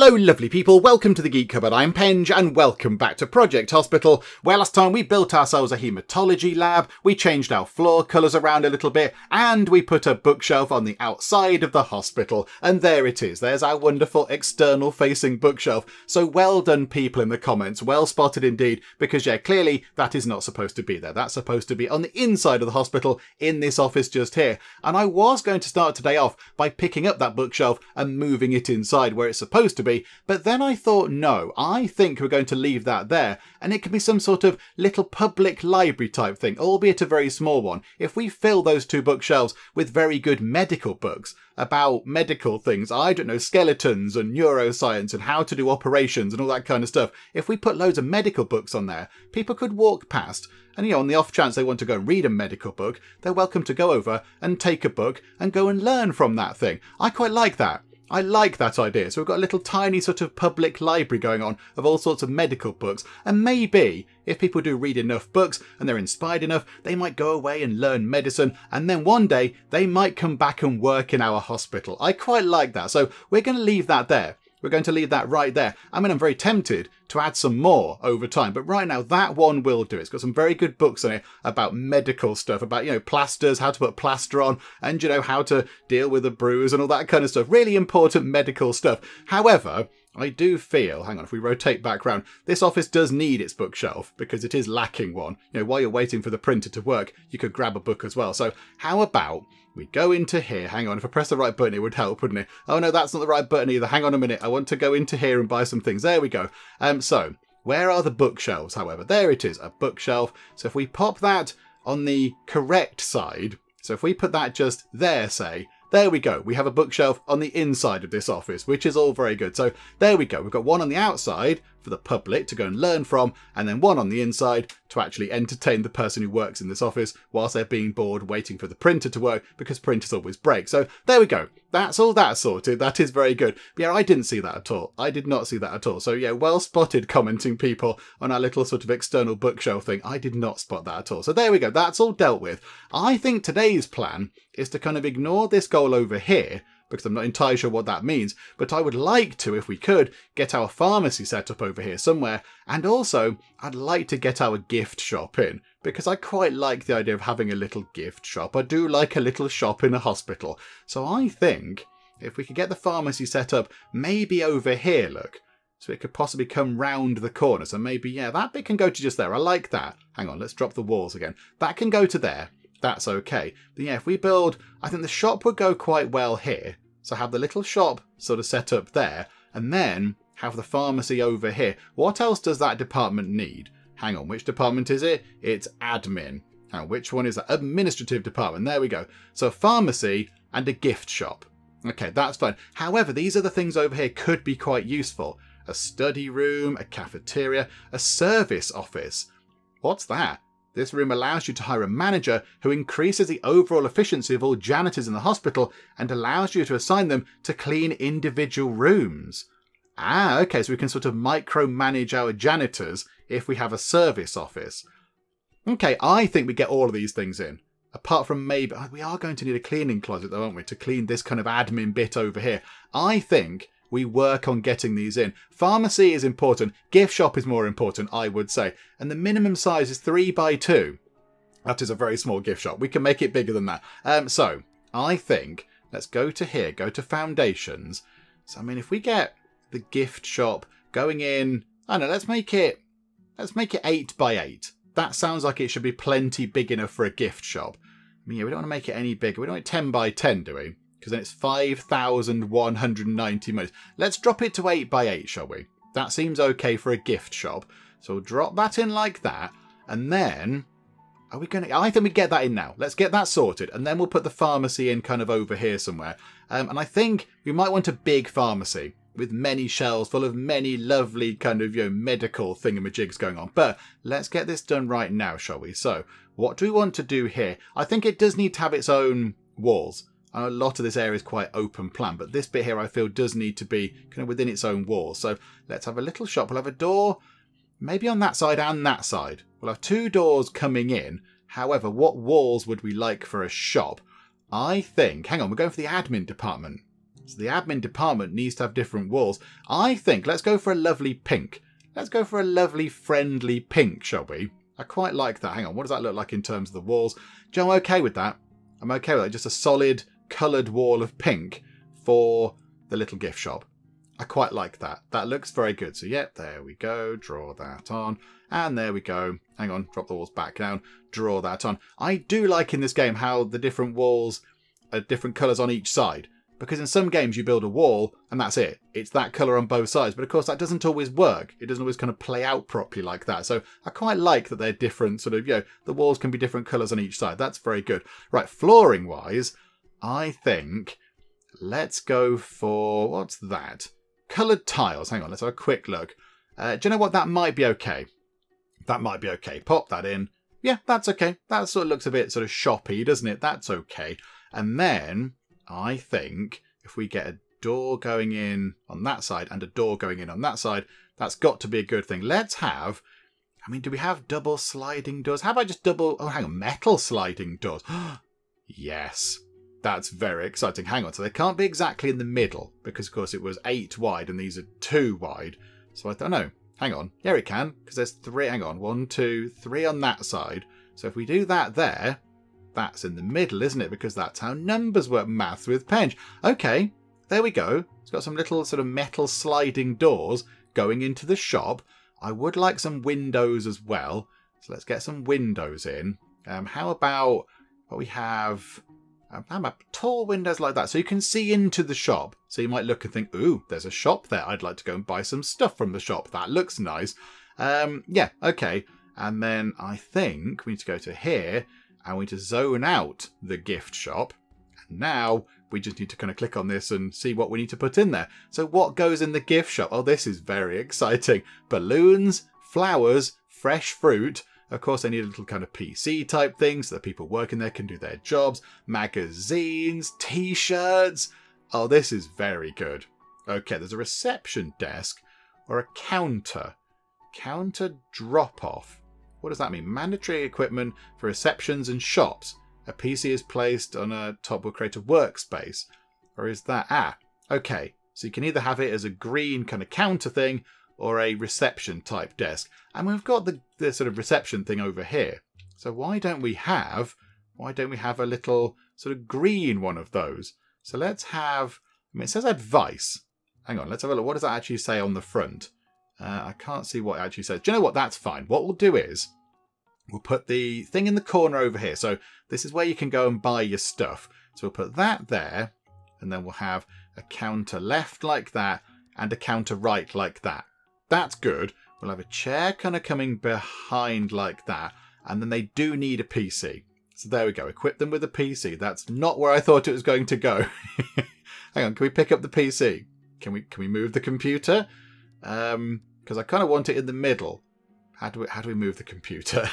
Hello lovely people, welcome to the Geek Cupboard, I'm Penge and welcome back to Project Hospital, where last time we built ourselves a haematology lab, we changed our floor colours around a little bit, and we put a bookshelf on the outside of the hospital, and there it is, there's our wonderful external facing bookshelf. So well done people in the comments, well spotted indeed, because yeah, clearly that is not supposed to be there, that's supposed to be on the inside of the hospital, in this office just here, and I was going to start today off by picking up that bookshelf and moving it inside where it's supposed to be, but then I thought, no, I think we're going to leave that there, and it can be some sort of little public library type thing, albeit a very small one. If we fill those two bookshelves with very good medical books about medical things, I don't know, skeletons and neuroscience and how to do operations and all that kind of stuff, if we put loads of medical books on there, people could walk past and you know, on the off chance they want to go and read a medical book, they're welcome to go over and take a book and go and learn from that thing. I quite like that. I like that idea. So we've got a little tiny sort of public library going on of all sorts of medical books. And maybe if people do read enough books and they're inspired enough, they might go away and learn medicine. And then one day they might come back and work in our hospital. I quite like that. So we're going to leave that there. We're going to leave that right there. I mean, I'm very tempted to add some more over time, but right now that one will do. It's got some very good books on it about medical stuff, about, you know, plasters, how to put plaster on, and, you know, how to deal with a bruise and all that kind of stuff. Really important medical stuff. However, I do feel, hang on, if we rotate back round, this office does need its bookshelf because it is lacking one. You know, while you're waiting for the printer to work, you could grab a book as well. So how about we go into here. Hang on, if I press the right button, it would help, wouldn't it? Oh no, that's not the right button either. Hang on a minute. I want to go into here and buy some things. There we go. Um, so where are the bookshelves, however? There it is, a bookshelf. So if we pop that on the correct side, so if we put that just there, say, there we go. We have a bookshelf on the inside of this office, which is all very good. So there we go. We've got one on the outside for the public to go and learn from, and then one on the inside to actually entertain the person who works in this office whilst they're being bored waiting for the printer to work because printers always break. So there we go. That's all that sorted. That is very good. But yeah, I didn't see that at all. I did not see that at all. So yeah, well spotted commenting people on our little sort of external bookshelf thing. I did not spot that at all. So there we go. That's all dealt with. I think today's plan is to kind of ignore this goal over here because I'm not entirely sure what that means, but I would like to, if we could, get our pharmacy set up over here somewhere, and also I'd like to get our gift shop in, because I quite like the idea of having a little gift shop. I do like a little shop in a hospital, so I think if we could get the pharmacy set up maybe over here, look, so it could possibly come round the corner. So maybe, yeah, that bit can go to just there. I like that. Hang on, let's drop the walls again. That can go to there that's okay. But yeah, if we build, I think the shop would go quite well here. So have the little shop sort of set up there, and then have the pharmacy over here. What else does that department need? Hang on, which department is it? It's admin. Now, which one is that? Administrative department. There we go. So pharmacy and a gift shop. Okay, that's fine. However, these other things over here could be quite useful. A study room, a cafeteria, a service office. What's that? This room allows you to hire a manager who increases the overall efficiency of all janitors in the hospital and allows you to assign them to clean individual rooms. Ah, okay, so we can sort of micromanage our janitors if we have a service office. Okay, I think we get all of these things in. Apart from maybe, we are going to need a cleaning closet though, aren't we, to clean this kind of admin bit over here. I think we work on getting these in. Pharmacy is important. Gift shop is more important, I would say. And the minimum size is 3 by 2 That is a very small gift shop. We can make it bigger than that. Um, so, I think, let's go to here, go to foundations. So, I mean, if we get the gift shop going in, I don't know, let's make it, let's make it 8 by 8 That sounds like it should be plenty big enough for a gift shop. I mean, yeah, we don't want to make it any bigger. We don't want it 10 by 10, do we? Because then it's 5,190 minutes. Let's drop it to 8 by 8 shall we? That seems okay for a gift shop. So we'll drop that in like that, and then... Are we going to... I think we get that in now. Let's get that sorted, and then we'll put the pharmacy in kind of over here somewhere. Um, and I think we might want a big pharmacy with many shelves full of many lovely kind of, you know, medical thingamajigs going on. But let's get this done right now, shall we? So, what do we want to do here? I think it does need to have its own walls a lot of this area is quite open plan, but this bit here I feel does need to be kind of within its own walls. So let's have a little shop. We'll have a door maybe on that side and that side. We'll have two doors coming in. However, what walls would we like for a shop? I think, hang on, we're going for the admin department. So the admin department needs to have different walls. I think let's go for a lovely pink. Let's go for a lovely friendly pink, shall we? I quite like that. Hang on, what does that look like in terms of the walls? Joe, I'm okay with that. I'm okay with that. Just a solid coloured wall of pink for the little gift shop. I quite like that. That looks very good. So, yep, there we go. Draw that on. And there we go. Hang on, drop the walls back down. Draw that on. I do like in this game how the different walls are different colours on each side. Because in some games you build a wall and that's it. It's that colour on both sides. But of course that doesn't always work. It doesn't always kind of play out properly like that. So I quite like that they're different sort of, you know, the walls can be different colours on each side. That's very good. Right, flooring wise, I think let's go for, what's that? Coloured tiles. Hang on, let's have a quick look. Uh, do you know what? That might be okay. That might be okay. Pop that in. Yeah, that's okay. That sort of looks a bit sort of shoppy, doesn't it? That's okay. And then I think if we get a door going in on that side and a door going in on that side, that's got to be a good thing. Let's have, I mean, do we have double sliding doors? How about just double, oh, hang on, metal sliding doors? yes. That's very exciting. Hang on, so they can't be exactly in the middle because, of course, it was eight wide and these are two wide. So I don't know. Hang on. Yeah, it can because there's three. Hang on. One, two, three on that side. So if we do that there, that's in the middle, isn't it? Because that's how numbers work. Maths with Penge. Okay, there we go. It's got some little sort of metal sliding doors going into the shop. I would like some windows as well. So let's get some windows in. Um, how about what we have? How about tall windows like that so you can see into the shop? So you might look and think, ooh, there's a shop there. I'd like to go and buy some stuff from the shop. That looks nice. Um, yeah, okay. And then I think we need to go to here and we need to zone out the gift shop. And now we just need to kind of click on this and see what we need to put in there. So what goes in the gift shop? Oh, this is very exciting. Balloons, flowers, fresh fruit. Of course, they need a little kind of PC type thing so that people working there can do their jobs. Magazines, t-shirts. Oh, this is very good. Okay, there's a reception desk or a counter. Counter drop-off. What does that mean? Mandatory equipment for receptions and shops. A PC is placed on a top will create a workspace. Or is that... Ah, okay. So you can either have it as a green kind of counter thing or a reception type desk. And we've got the, the sort of reception thing over here. So why don't we have... Why don't we have a little sort of green one of those? So let's have... I mean, it says advice. Hang on, let's have a look. What does that actually say on the front? Uh, I can't see what it actually says. Do you know what? That's fine. What we'll do is we'll put the thing in the corner over here. So this is where you can go and buy your stuff. So we'll put that there and then we'll have a counter left like that and a counter right like that. That's good. We'll have a chair kind of coming behind like that. And then they do need a PC. So there we go. Equip them with a PC. That's not where I thought it was going to go. Hang on. Can we pick up the PC? Can we can we move the computer? Um, because I kind of want it in the middle. How do we how do we move the computer?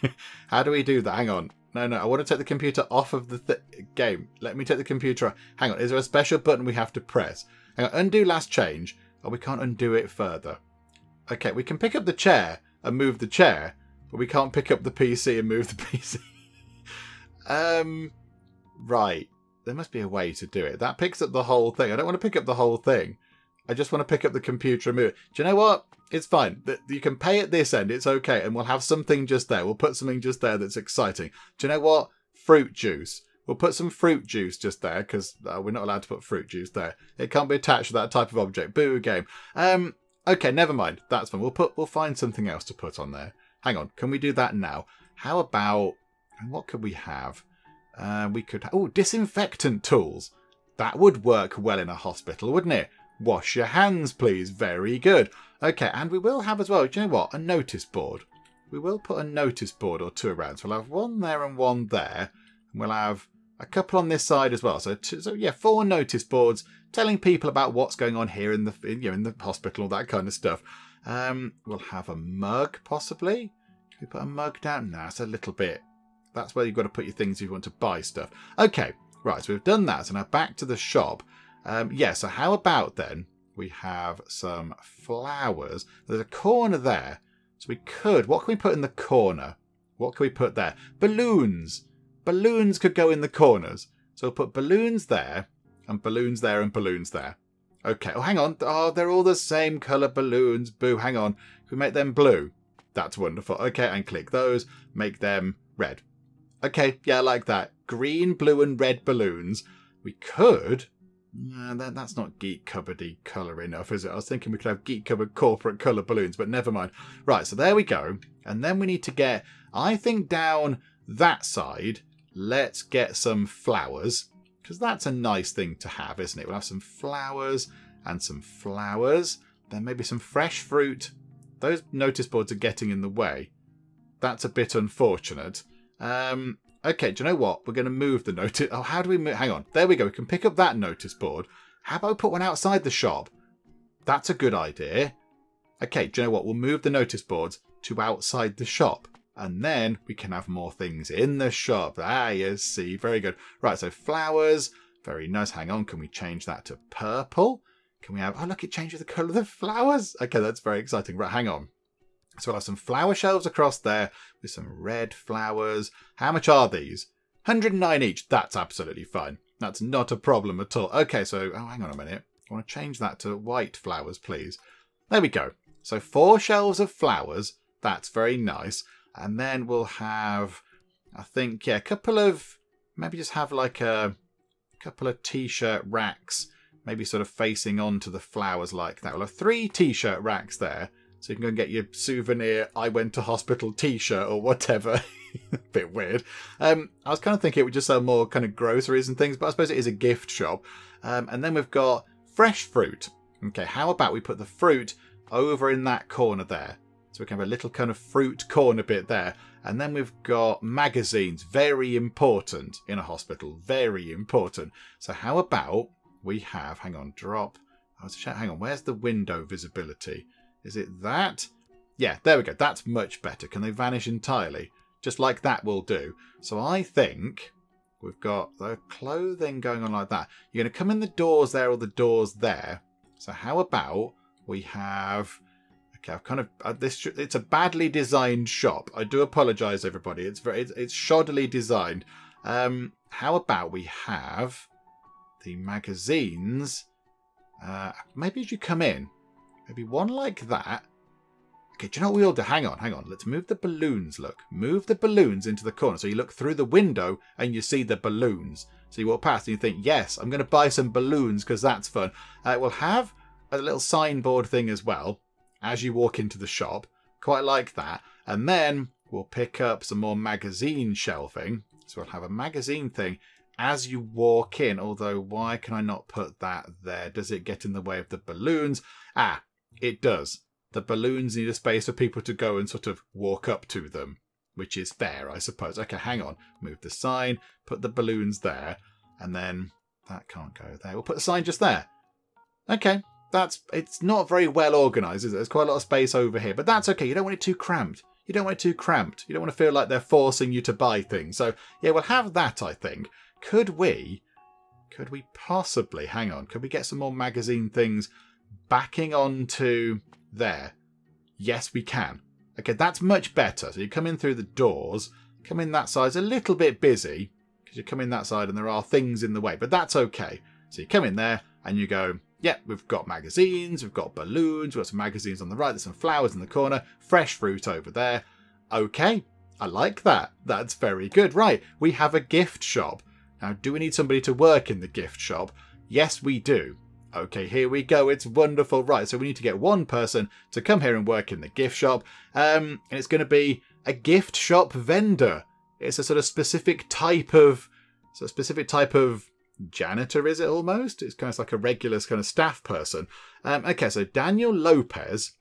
how do we do that? Hang on. No, no, I want to take the computer off of the th game. Let me take the computer. Hang on, is there a special button we have to press? Hang on, undo last change. Oh, we can't undo it further. Okay, we can pick up the chair and move the chair, but we can't pick up the PC and move the PC. um, right. There must be a way to do it. That picks up the whole thing. I don't want to pick up the whole thing. I just want to pick up the computer and move it. Do you know what? It's fine. You can pay at this end. It's okay. And we'll have something just there. We'll put something just there that's exciting. Do you know what? Fruit juice. We'll put some fruit juice just there because uh, we're not allowed to put fruit juice there. It can't be attached to that type of object. Boo game. Um. Okay, never mind. That's fine. We'll put. We'll find something else to put on there. Hang on. Can we do that now? How about? What could we have? Uh, we could. Oh, disinfectant tools. That would work well in a hospital, wouldn't it? Wash your hands, please. Very good. Okay, and we will have as well, do you know what? A notice board. We will put a notice board or two around. So we'll have one there and one there. And we'll have a couple on this side as well. So, so yeah, four notice boards telling people about what's going on here in the in, you know, in the hospital, all that kind of stuff. Um, we'll have a mug, possibly. Can we put a mug down? No, it's a little bit. That's where you've got to put your things if you want to buy stuff. Okay, right, so we've done that. So now back to the shop. Um, yeah, so how about then we have some flowers. There's a corner there. So we could, what can we put in the corner? What can we put there? Balloons. Balloons could go in the corners. So we'll put balloons there. and balloons there and balloons there. Okay. Oh, hang on. Oh, they're all the same colour balloons. Boo. Hang on. Can we make them blue? That's wonderful. Okay, and click those. Make them red. Okay, yeah, I like that. Green, blue, and red balloons. We could. That, that's not Geek Cupboardy colour enough, is it? I was thinking we could have Geek Cupboard corporate colour balloons, but never mind. Right, so there we go. And then we need to get, I think, down that side. Let's get some flowers because that's a nice thing to have, isn't it? We'll have some flowers and some flowers, then maybe some fresh fruit. Those notice boards are getting in the way. That's a bit unfortunate. Um, okay, do you know what? We're going to move the notice. Oh, how do we move? Hang on. There we go. We can pick up that notice board. How about we put one outside the shop? That's a good idea. Okay, do you know what? We'll move the notice boards to outside the shop and then we can have more things in the shop. Ah, you see, very good. Right, so flowers, very nice. Hang on, can we change that to purple? Can we have, oh look, it changes the colour of the flowers. Okay, that's very exciting. Right, hang on. So we'll have some flower shelves across there with some red flowers. How much are these? 109 each. That's absolutely fine. That's not a problem at all. Okay, so, oh, hang on a minute. I want to change that to white flowers, please. There we go. So four shelves of flowers. That's very nice. And then we'll have, I think, yeah, a couple of, maybe just have like a couple of t-shirt racks, maybe sort of facing onto the flowers like that. We'll have three t-shirt racks there. So you can go and get your souvenir I went to hospital t-shirt or whatever. a bit weird. Um, I was kind of thinking it would just sell more kind of groceries and things, but I suppose it is a gift shop. Um, and then we've got fresh fruit. Okay, how about we put the fruit over in that corner there? So we can have a little kind of fruit corner bit there. And then we've got magazines, very important in a hospital, very important. So how about we have, hang on, drop, hang on, where's the window visibility? Is it that? Yeah, there we go. That's much better. Can they vanish entirely? Just like that will do. So I think we've got the clothing going on like that. You're going to come in the doors there or the doors there. So how about we have Okay, I've kind of uh, this. It's a badly designed shop. I do apologise, everybody. It's very it's, it's shoddily designed. Um, how about we have the magazines? Uh, maybe as you come in, maybe one like that. Okay, do you know what we all do? Hang on, hang on. Let's move the balloons. Look, move the balloons into the corner. So you look through the window and you see the balloons. So you walk past and you think, yes, I'm going to buy some balloons because that's fun. Uh, we'll have a little signboard thing as well as you walk into the shop. Quite like that. And then we'll pick up some more magazine shelving. So we'll have a magazine thing as you walk in. Although, why can I not put that there? Does it get in the way of the balloons? Ah, it does. The balloons need a space for people to go and sort of walk up to them, which is fair, I suppose. Okay, hang on. Move the sign, put the balloons there, and then that can't go there. We'll put the sign just there. Okay, that's it's not very well organised, is it? There's quite a lot of space over here, but that's okay. You don't want it too cramped. You don't want it too cramped. You don't want to feel like they're forcing you to buy things. So yeah, we'll have that. I think. Could we? Could we possibly? Hang on. Could we get some more magazine things backing onto there? Yes, we can. Okay, that's much better. So you come in through the doors. Come in that side. It's a little bit busy because you come in that side and there are things in the way, but that's okay. So you come in there and you go, yeah, we've got magazines, we've got balloons, we've got some magazines on the right, there's some flowers in the corner, fresh fruit over there. Okay, I like that. That's very good. Right, we have a gift shop. Now, do we need somebody to work in the gift shop? Yes, we do. Okay, here we go. It's wonderful. Right, so we need to get one person to come here and work in the gift shop. Um, and it's going to be a gift shop vendor. It's a sort of specific type of, so a specific type of janitor, is it almost? It's kind of like a regular kind of staff person. Um, okay, so Daniel Lopez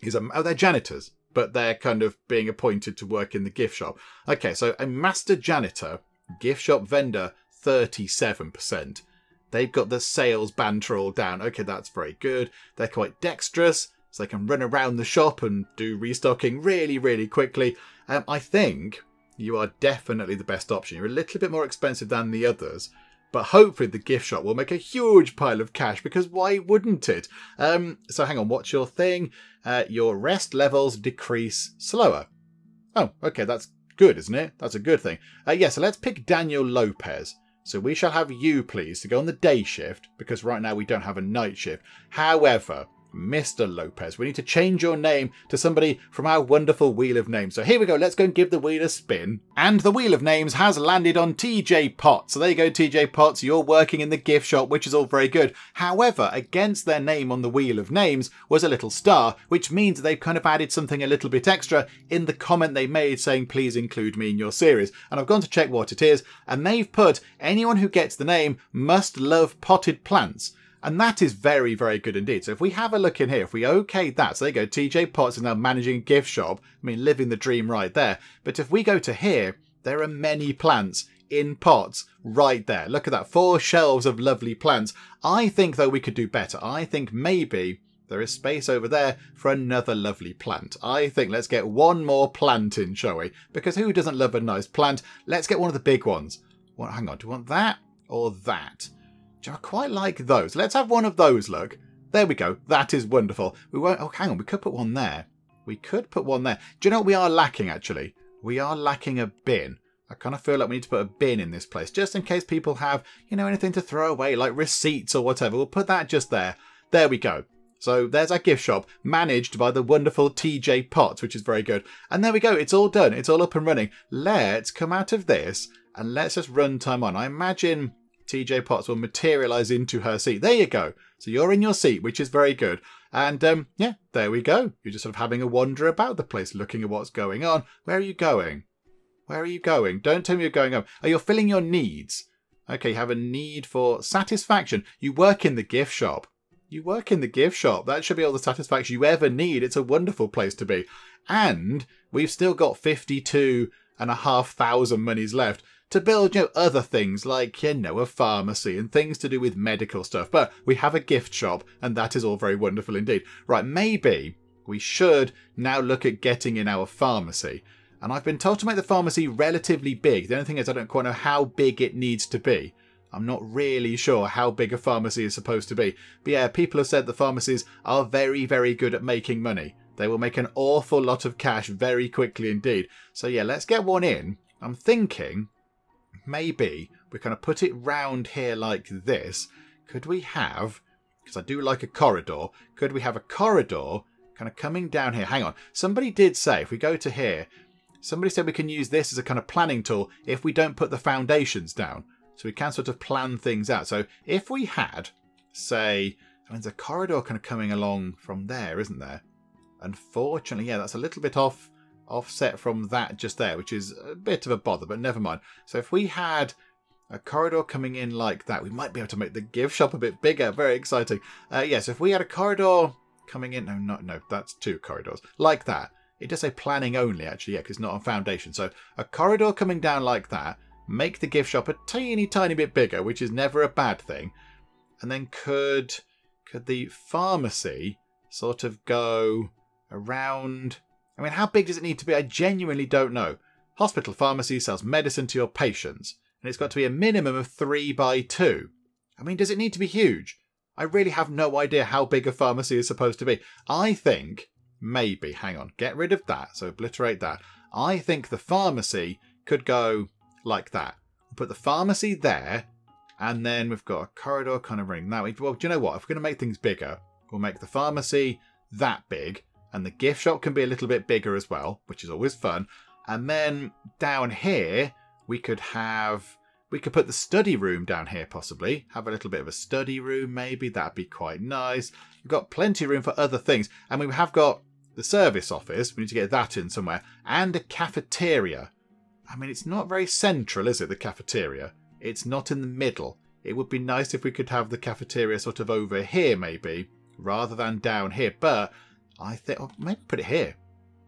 is a. Oh, they're janitors, but they're kind of being appointed to work in the gift shop. Okay, so a master janitor, gift shop vendor, 37%. They've got the sales banter all down. Okay, that's very good. They're quite dexterous, so they can run around the shop and do restocking really, really quickly. Um, I think you are definitely the best option. You're a little bit more expensive than the others, but hopefully the gift shop will make a huge pile of cash because why wouldn't it? Um, so hang on, what's your thing? Uh, your rest levels decrease slower. Oh, okay, that's good, isn't it? That's a good thing. Uh, yeah, so let's pick Daniel Lopez. So we shall have you, please, to go on the day shift, because right now we don't have a night shift. However, Mr. Lopez. We need to change your name to somebody from our wonderful Wheel of Names. So here we go, let's go and give the wheel a spin. And the Wheel of Names has landed on TJ Potts. So there you go, TJ Potts, you're working in the gift shop, which is all very good. However, against their name on the Wheel of Names was a little star, which means they've kind of added something a little bit extra in the comment they made saying, please include me in your series. And I've gone to check what it is, and they've put anyone who gets the name must love potted plants. And that is very, very good indeed. So if we have a look in here, if we okay that, so there you go, TJ Potts is now managing a gift shop. I mean, living the dream right there. But if we go to here, there are many plants in pots right there. Look at that, four shelves of lovely plants. I think, though, we could do better. I think maybe there is space over there for another lovely plant. I think let's get one more plant in, shall we? Because who doesn't love a nice plant? Let's get one of the big ones. Well, hang on, do you want that or that? I quite like those. Let's have one of those, look. There we go. That is wonderful. We won't... Oh, hang on. We could put one there. We could put one there. Do you know what we are lacking, actually? We are lacking a bin. I kind of feel like we need to put a bin in this place, just in case people have, you know, anything to throw away, like receipts or whatever. We'll put that just there. There we go. So there's our gift shop, managed by the wonderful TJ Potts, which is very good. And there we go. It's all done. It's all up and running. Let's come out of this and let's just run time on. I imagine TJ Potts will materialize into her seat. There you go. So you're in your seat, which is very good. And um, yeah, there we go. You're just sort of having a wander about the place, looking at what's going on. Where are you going? Where are you going? Don't tell me you're going home. Are you filling your needs? Okay, you have a need for satisfaction. You work in the gift shop. You work in the gift shop. That should be all the satisfaction you ever need. It's a wonderful place to be. And we've still got 52 and a half thousand monies left to build, you know, other things like, you know, a pharmacy and things to do with medical stuff. But we have a gift shop, and that is all very wonderful indeed. Right, maybe we should now look at getting in our pharmacy. And I've been told to make the pharmacy relatively big. The only thing is, I don't quite know how big it needs to be. I'm not really sure how big a pharmacy is supposed to be. But yeah, people have said the pharmacies are very, very good at making money. They will make an awful lot of cash very quickly indeed. So yeah, let's get one in. I'm thinking maybe we kind of put it round here like this. Could we have, because I do like a corridor, could we have a corridor kind of coming down here? Hang on. Somebody did say, if we go to here, somebody said we can use this as a kind of planning tool if we don't put the foundations down. So we can sort of plan things out. So if we had, say, I mean, there's a corridor kind of coming along from there, isn't there? Unfortunately, yeah, that's a little bit off offset from that just there, which is a bit of a bother, but never mind. So if we had a corridor coming in like that, we might be able to make the gift shop a bit bigger. Very exciting. Uh, yes, yeah, so if we had a corridor coming in, no, no, no, that's two corridors, like that. It does say planning only, actually, yeah, because it's not on foundation. So a corridor coming down like that, make the gift shop a tiny, tiny bit bigger, which is never a bad thing. And then could could the pharmacy sort of go around I mean, how big does it need to be? I genuinely don't know. Hospital pharmacy sells medicine to your patients, and it's got to be a minimum of 3 by 2. I mean, does it need to be huge? I really have no idea how big a pharmacy is supposed to be. I think, maybe, hang on, get rid of that, so obliterate that. I think the pharmacy could go like that. Put the pharmacy there, and then we've got a corridor kind of running that way. Well, do you know what? If we're going to make things bigger, we'll make the pharmacy that big, and the gift shop can be a little bit bigger as well, which is always fun. And then down here, we could have we could put the study room down here possibly. Have a little bit of a study room maybe. That'd be quite nice. We've got plenty of room for other things. And we have got the service office. We need to get that in somewhere. And a cafeteria. I mean it's not very central is it the cafeteria? It's not in the middle. It would be nice if we could have the cafeteria sort of over here maybe rather than down here. But I think, oh, maybe put it here.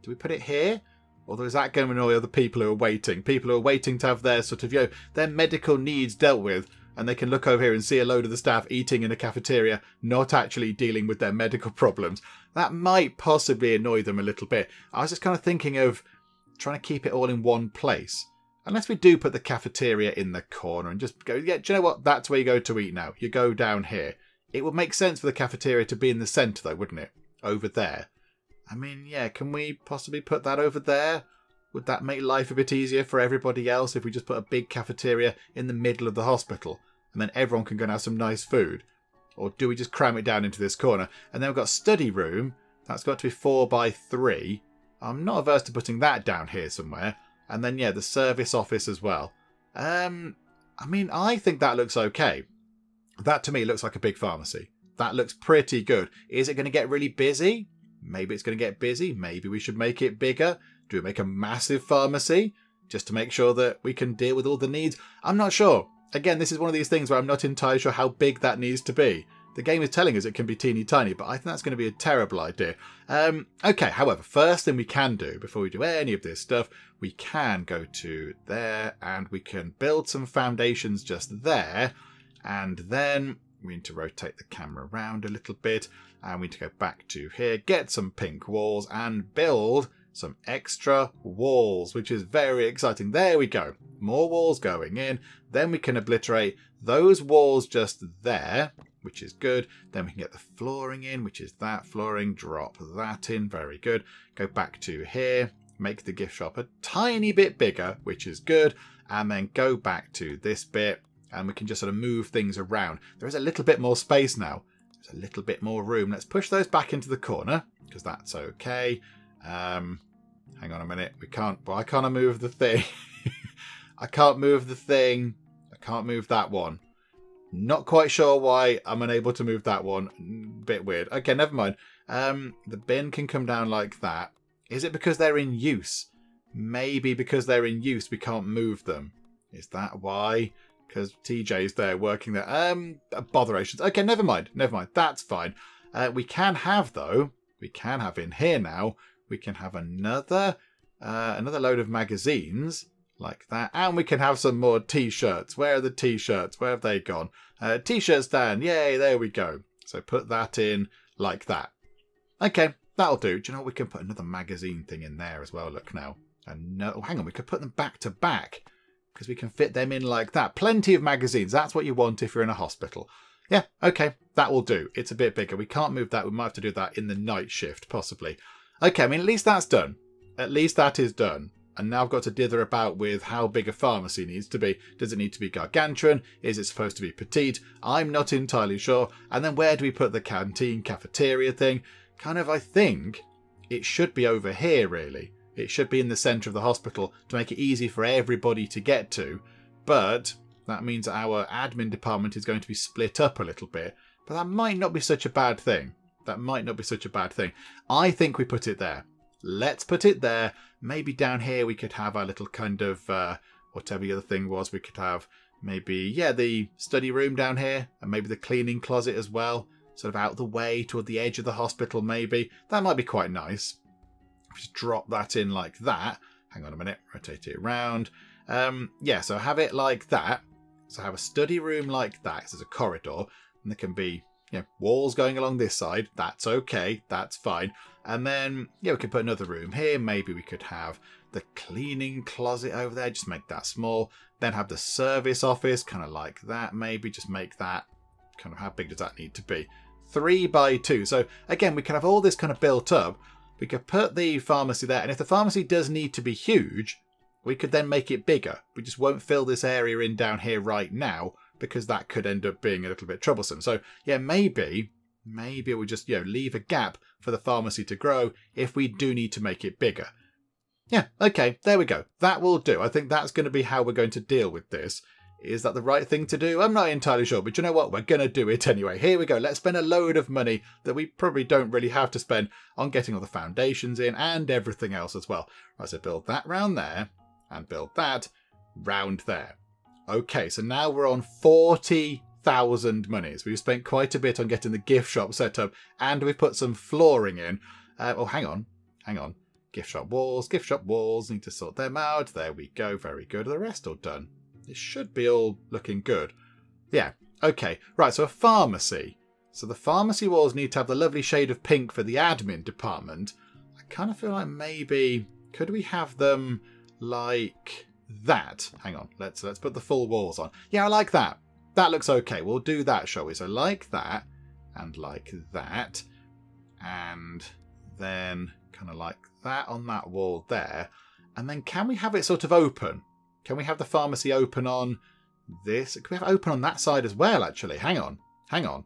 Do we put it here? Although is that going to annoy other people who are waiting? People who are waiting to have their sort of, you know, their medical needs dealt with, and they can look over here and see a load of the staff eating in a cafeteria, not actually dealing with their medical problems. That might possibly annoy them a little bit. I was just kind of thinking of trying to keep it all in one place. Unless we do put the cafeteria in the corner and just go, yeah, do you know what? That's where you go to eat now. You go down here. It would make sense for the cafeteria to be in the centre, though, wouldn't it? Over there. I mean, yeah, can we possibly put that over there? Would that make life a bit easier for everybody else if we just put a big cafeteria in the middle of the hospital and then everyone can go and have some nice food? Or do we just cram it down into this corner? And then we've got study room. That's got to be four by three. I'm not averse to putting that down here somewhere. And then, yeah, the service office as well. Um, I mean, I think that looks okay. That to me looks like a big pharmacy. That looks pretty good. Is it going to get really busy? Maybe it's going to get busy. Maybe we should make it bigger. Do we make a massive pharmacy just to make sure that we can deal with all the needs? I'm not sure. Again, this is one of these things where I'm not entirely sure how big that needs to be. The game is telling us it can be teeny tiny, but I think that's going to be a terrible idea. Um, okay, however, first thing we can do before we do any of this stuff, we can go to there and we can build some foundations just there. And then we need to rotate the camera around a little bit and we need to go back to here, get some pink walls and build some extra walls, which is very exciting. There we go. More walls going in. Then we can obliterate those walls just there, which is good. Then we can get the flooring in, which is that flooring. Drop that in. Very good. Go back to here. Make the gift shop a tiny bit bigger, which is good. And then go back to this bit and we can just sort of move things around. There is a little bit more space now. There's a little bit more room. Let's push those back into the corner because that's okay. Um, hang on a minute. We can't. Why can't I move the thing? I can't move the thing. I can't move that one. Not quite sure why I'm unable to move that one. Bit weird. Okay, never mind. Um, the bin can come down like that. Is it because they're in use? Maybe because they're in use we can't move them. Is that why? Because TJ's there working there. Um, botherations. Okay, never mind. Never mind. That's fine. Uh, we can have, though, we can have in here now we can have another uh, another load of magazines like that. And we can have some more t-shirts. Where are the t-shirts? Where have they gone? Uh, t-shirt stand. Yay, there we go. So put that in like that. Okay, that'll do. Do you know what? We can put another magazine thing in there as well. Look now. And no, oh, hang on. We could put them back to back because we can fit them in like that. Plenty of magazines. That's what you want if you're in a hospital. Yeah, okay, that will do. It's a bit bigger. We can't move that. We might have to do that in the night shift, possibly. Okay, I mean, at least that's done. At least that is done. And now I've got to dither about with how big a pharmacy needs to be. Does it need to be gargantuan? Is it supposed to be petite? I'm not entirely sure. And then where do we put the canteen, cafeteria thing? Kind of, I think it should be over here, really. It should be in the centre of the hospital to make it easy for everybody to get to. But that means our admin department is going to be split up a little bit. But that might not be such a bad thing. That might not be such a bad thing. I think we put it there. Let's put it there. Maybe down here we could have our little kind of, uh, whatever the other thing was, we could have maybe, yeah, the study room down here, and maybe the cleaning closet as well. Sort of out the way toward the edge of the hospital, maybe. That might be quite nice. Just drop that in like that. Hang on a minute, rotate it around. Um, yeah, so have it like that. So have a study room like that. So there's a corridor, and there can be you know, walls going along this side. That's okay. That's fine. And then, yeah, we could put another room here. Maybe we could have the cleaning closet over there. Just make that small. Then have the service office, kind of like that. Maybe just make that kind of how big does that need to be? Three by two. So again, we can have all this kind of built up. We could put the pharmacy there. And if the pharmacy does need to be huge, we could then make it bigger. We just won't fill this area in down here right now because that could end up being a little bit troublesome. So yeah, maybe maybe we just you know leave a gap for the pharmacy to grow if we do need to make it bigger. Yeah, okay, there we go. That will do. I think that's going to be how we're going to deal with this. Is that the right thing to do? I'm not entirely sure, but you know what? We're going to do it anyway. Here we go. Let's spend a load of money that we probably don't really have to spend on getting all the foundations in and everything else as well. Right, so build that round there and build that round there. Okay, so now we're on 40,000 monies. We've spent quite a bit on getting the gift shop set up and we've put some flooring in. Uh, oh, hang on, hang on. Gift shop walls, gift shop walls, need to sort them out. There we go, very good. The rest all done. It should be all looking good. Yeah, okay. Right, so a pharmacy. So the pharmacy walls need to have the lovely shade of pink for the admin department. I kind of feel like maybe, could we have them like that. Hang on, let's let's put the full walls on. Yeah, I like that. That looks okay. We'll do that, shall we? So like that, and like that, and then kind of like that on that wall there. And then can we have it sort of open? Can we have the pharmacy open on this? Can we have open on that side as well, actually? Hang on. Hang on.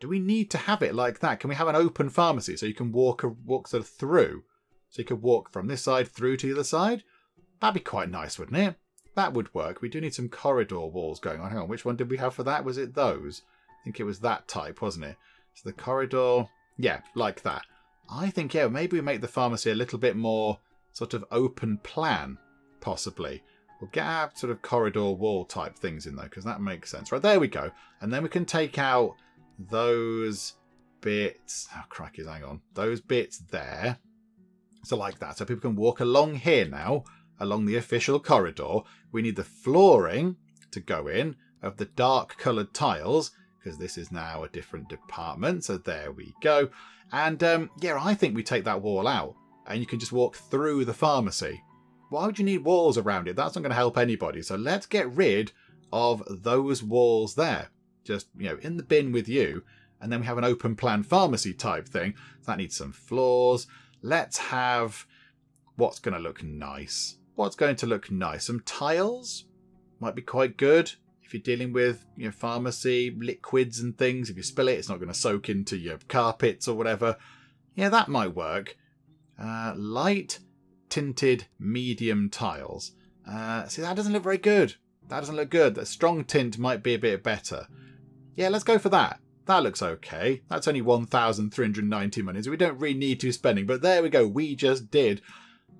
Do we need to have it like that? Can we have an open pharmacy so you can walk walk sort of through? So you could walk from this side through to the other side? That'd be quite nice, wouldn't it? That would work. We do need some corridor walls going on. Hang on, which one did we have for that? Was it those? I think it was that type, wasn't it? So the corridor, yeah, like that. I think, yeah, maybe we make the pharmacy a little bit more sort of open plan, possibly. We'll get our sort of corridor wall type things in though, because that makes sense. Right, there we go. And then we can take out those bits. Oh, crikey, hang on. Those bits there. So like that. So people can walk along here now, along the official corridor. We need the flooring to go in of the dark coloured tiles because this is now a different department. So there we go. And um, yeah, I think we take that wall out and you can just walk through the pharmacy. Why would you need walls around it? That's not going to help anybody. So let's get rid of those walls there. Just, you know, in the bin with you. And then we have an open plan pharmacy type thing. That needs some floors. Let's have what's going to look nice. What's going to look nice? Some tiles might be quite good if you're dealing with you know pharmacy liquids and things if you spill it it's not going to soak into your carpets or whatever yeah that might work uh, light tinted medium tiles. Uh, see that doesn't look very good. That doesn't look good. The strong tint might be a bit better. Yeah let's go for that. That looks okay. That's only 1390 money so we don't really need to be spending but there we go. We just did.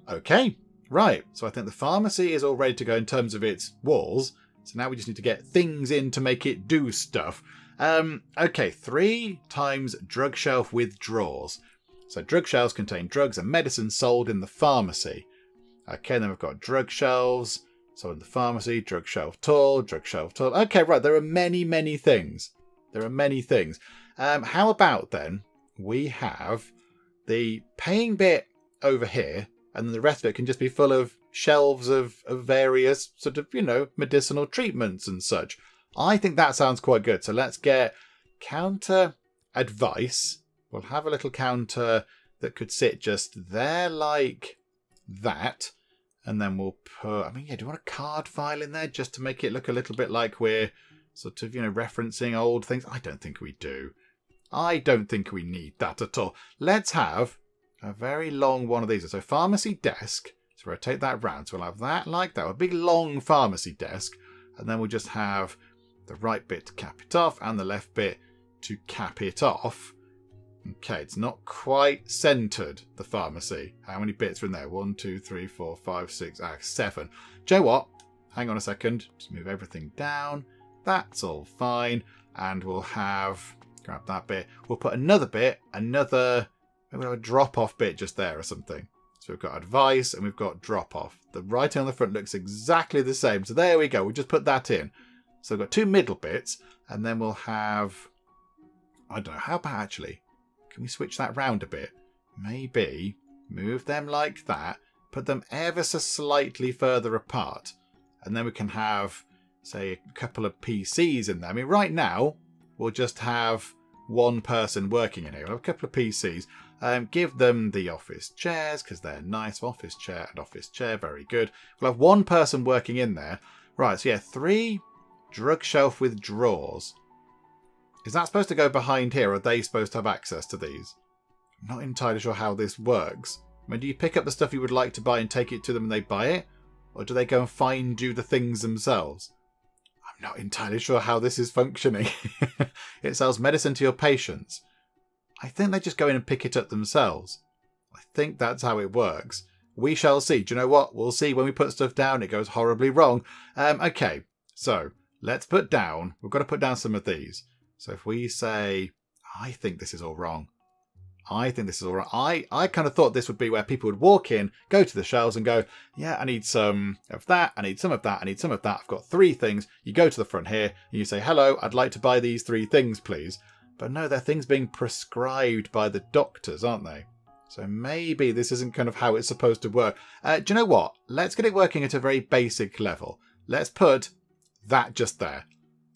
Okay right. So i think the pharmacy is all ready to go in terms of its walls. So now we just need to get things in to make it do stuff. Um, okay, three times drug shelf with drawers. So drug shelves contain drugs and medicines sold in the pharmacy. Okay, then we've got drug shelves. So in the pharmacy, drug shelf tall, drug shelf tall. Okay, right, there are many, many things. There are many things. Um, how about then we have the paying bit over here, and then the rest of it can just be full of shelves of, of various sort of, you know, medicinal treatments and such. I think that sounds quite good. So let's get counter advice. We'll have a little counter that could sit just there like that. And then we'll put, I mean, yeah, do you want a card file in there just to make it look a little bit like we're sort of, you know, referencing old things? I don't think we do. I don't think we need that at all. Let's have a very long one of these. So pharmacy desk so rotate that round. So we'll have that like that, a big long pharmacy desk, and then we'll just have the right bit to cap it off and the left bit to cap it off. Okay, it's not quite centered, the pharmacy. How many bits are in there? One, two, three, four, five, six, ah, seven. Do you know what? Hang on a second. Just move everything down. That's all fine. And we'll have, grab that bit. We'll put another bit, another, maybe a drop off bit just there or something. So we've got advice and we've got drop off. The writing on the front looks exactly the same. So there we go. We just put that in. So we've got two middle bits and then we'll have, I don't know, how about actually, can we switch that round a bit? Maybe move them like that, put them ever so slightly further apart. And then we can have, say, a couple of PCs in there. I mean, right now, we'll just have one person working in here. We'll have a couple of PCs. Um, give them the office chairs because they're nice. Office chair and office chair, very good. We'll have one person working in there. Right, so yeah, three drug shelf with drawers. Is that supposed to go behind here? Or are they supposed to have access to these? I'm not entirely sure how this works. I mean, do you pick up the stuff you would like to buy and take it to them and they buy it? Or do they go and find you the things themselves? I'm not entirely sure how this is functioning. it sells medicine to your patients. I think they just go in and pick it up themselves. I think that's how it works. We shall see. Do you know what? We'll see when we put stuff down. It goes horribly wrong. Um, okay, so let's put down. We've got to put down some of these. So if we say, I think this is all wrong. I think this is all right. I, I kind of thought this would be where people would walk in, go to the shelves and go, yeah, I need some of that. I need some of that. I need some of that. I've got three things. You go to the front here and you say, hello, I'd like to buy these three things, please. But no, they're things being prescribed by the doctors, aren't they? So maybe this isn't kind of how it's supposed to work. Uh, do you know what? Let's get it working at a very basic level. Let's put that just there.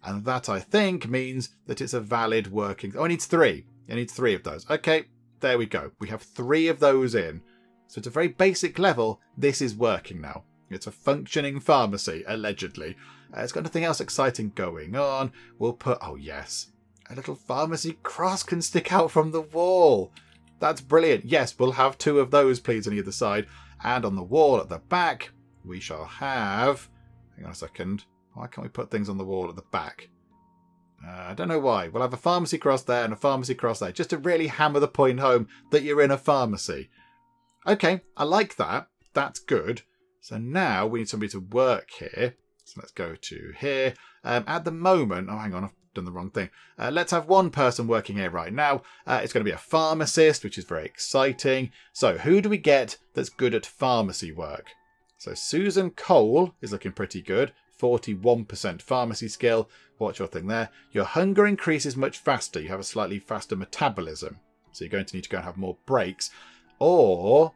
And that, I think, means that it's a valid working... Oh, it needs three. It needs three of those. Okay, there we go. We have three of those in. So at a very basic level, this is working now. It's a functioning pharmacy, allegedly. Uh, it's got nothing else exciting going on. We'll put, oh yes, a little pharmacy cross can stick out from the wall. That's brilliant. Yes, we'll have two of those, please, on either side. And on the wall at the back, we shall have. Hang on a second. Why can't we put things on the wall at the back? Uh, I don't know why. We'll have a pharmacy cross there and a pharmacy cross there, just to really hammer the point home that you're in a pharmacy. Okay, I like that. That's good. So now we need somebody to work here. So let's go to here. Um, at the moment, oh, hang on, I've done the wrong thing. Uh, let's have one person working here right now. Uh, it's going to be a pharmacist, which is very exciting. So who do we get that's good at pharmacy work? So Susan Cole is looking pretty good. 41% pharmacy skill. Watch your thing there. Your hunger increases much faster. You have a slightly faster metabolism. So you're going to need to go and have more breaks. Or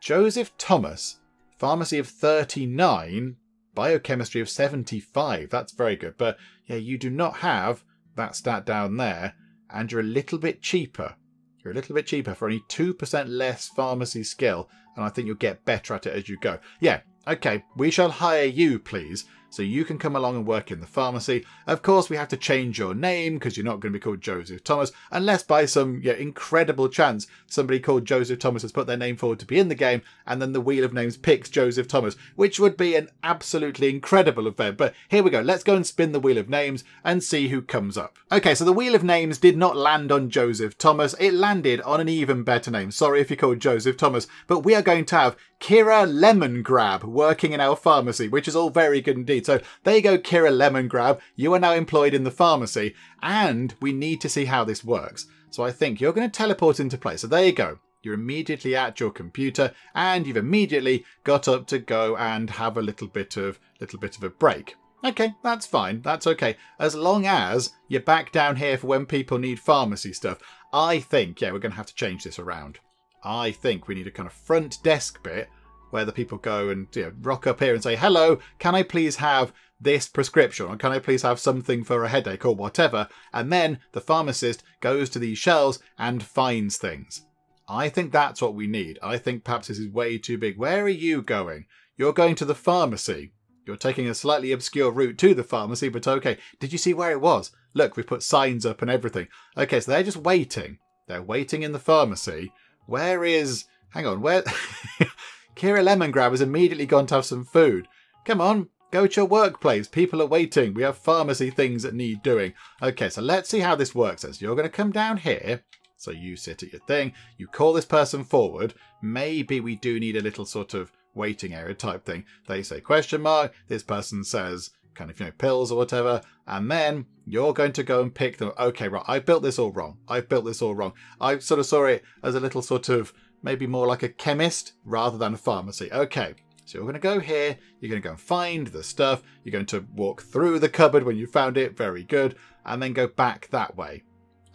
Joseph Thomas, pharmacy of 39, biochemistry of 75. That's very good. But yeah, you do not have that stat down there. And you're a little bit cheaper. You're a little bit cheaper for only 2% less pharmacy skill. And I think you'll get better at it as you go. Yeah, okay, we shall hire you, please so you can come along and work in the pharmacy. Of course, we have to change your name because you're not going to be called Joseph Thomas, unless by some yeah, incredible chance somebody called Joseph Thomas has put their name forward to be in the game, and then the Wheel of Names picks Joseph Thomas, which would be an absolutely incredible event. But here we go. Let's go and spin the Wheel of Names and see who comes up. Okay, so the Wheel of Names did not land on Joseph Thomas. It landed on an even better name. Sorry if you're called Joseph Thomas, but we are going to have Kira Lemongrab working in our pharmacy, which is all very good indeed. So there you go, Kira Lemongrab. You are now employed in the pharmacy, and we need to see how this works. So I think you're going to teleport into place. So there you go. You're immediately at your computer, and you've immediately got up to go and have a little bit of little bit of a break. Okay, that's fine. That's okay. As long as you're back down here for when people need pharmacy stuff. I think, yeah, we're going to have to change this around. I think we need a kind of front desk bit where the people go and you know, rock up here and say, hello, can I please have this prescription or can I please have something for a headache or whatever? And then the pharmacist goes to these shelves and finds things. I think that's what we need. I think perhaps this is way too big. Where are you going? You're going to the pharmacy. You're taking a slightly obscure route to the pharmacy, but okay. Did you see where it was? Look, we put signs up and everything. Okay, so they're just waiting. They're waiting in the pharmacy where is. Hang on, where. Kira Lemongrab has immediately gone to have some food. Come on, go to your workplace. People are waiting. We have pharmacy things that need doing. Okay, so let's see how this works. As you're going to come down here. So you sit at your thing. You call this person forward. Maybe we do need a little sort of waiting area type thing. They say question mark. This person says kind of, you know, pills or whatever. And then you're going to go and pick them. Okay, right. I built this all wrong. I've built this all wrong. I sort of saw it as a little sort of maybe more like a chemist rather than a pharmacy. Okay. So you're going to go here, you're going to go and find the stuff, you're going to walk through the cupboard when you found it, very good, and then go back that way.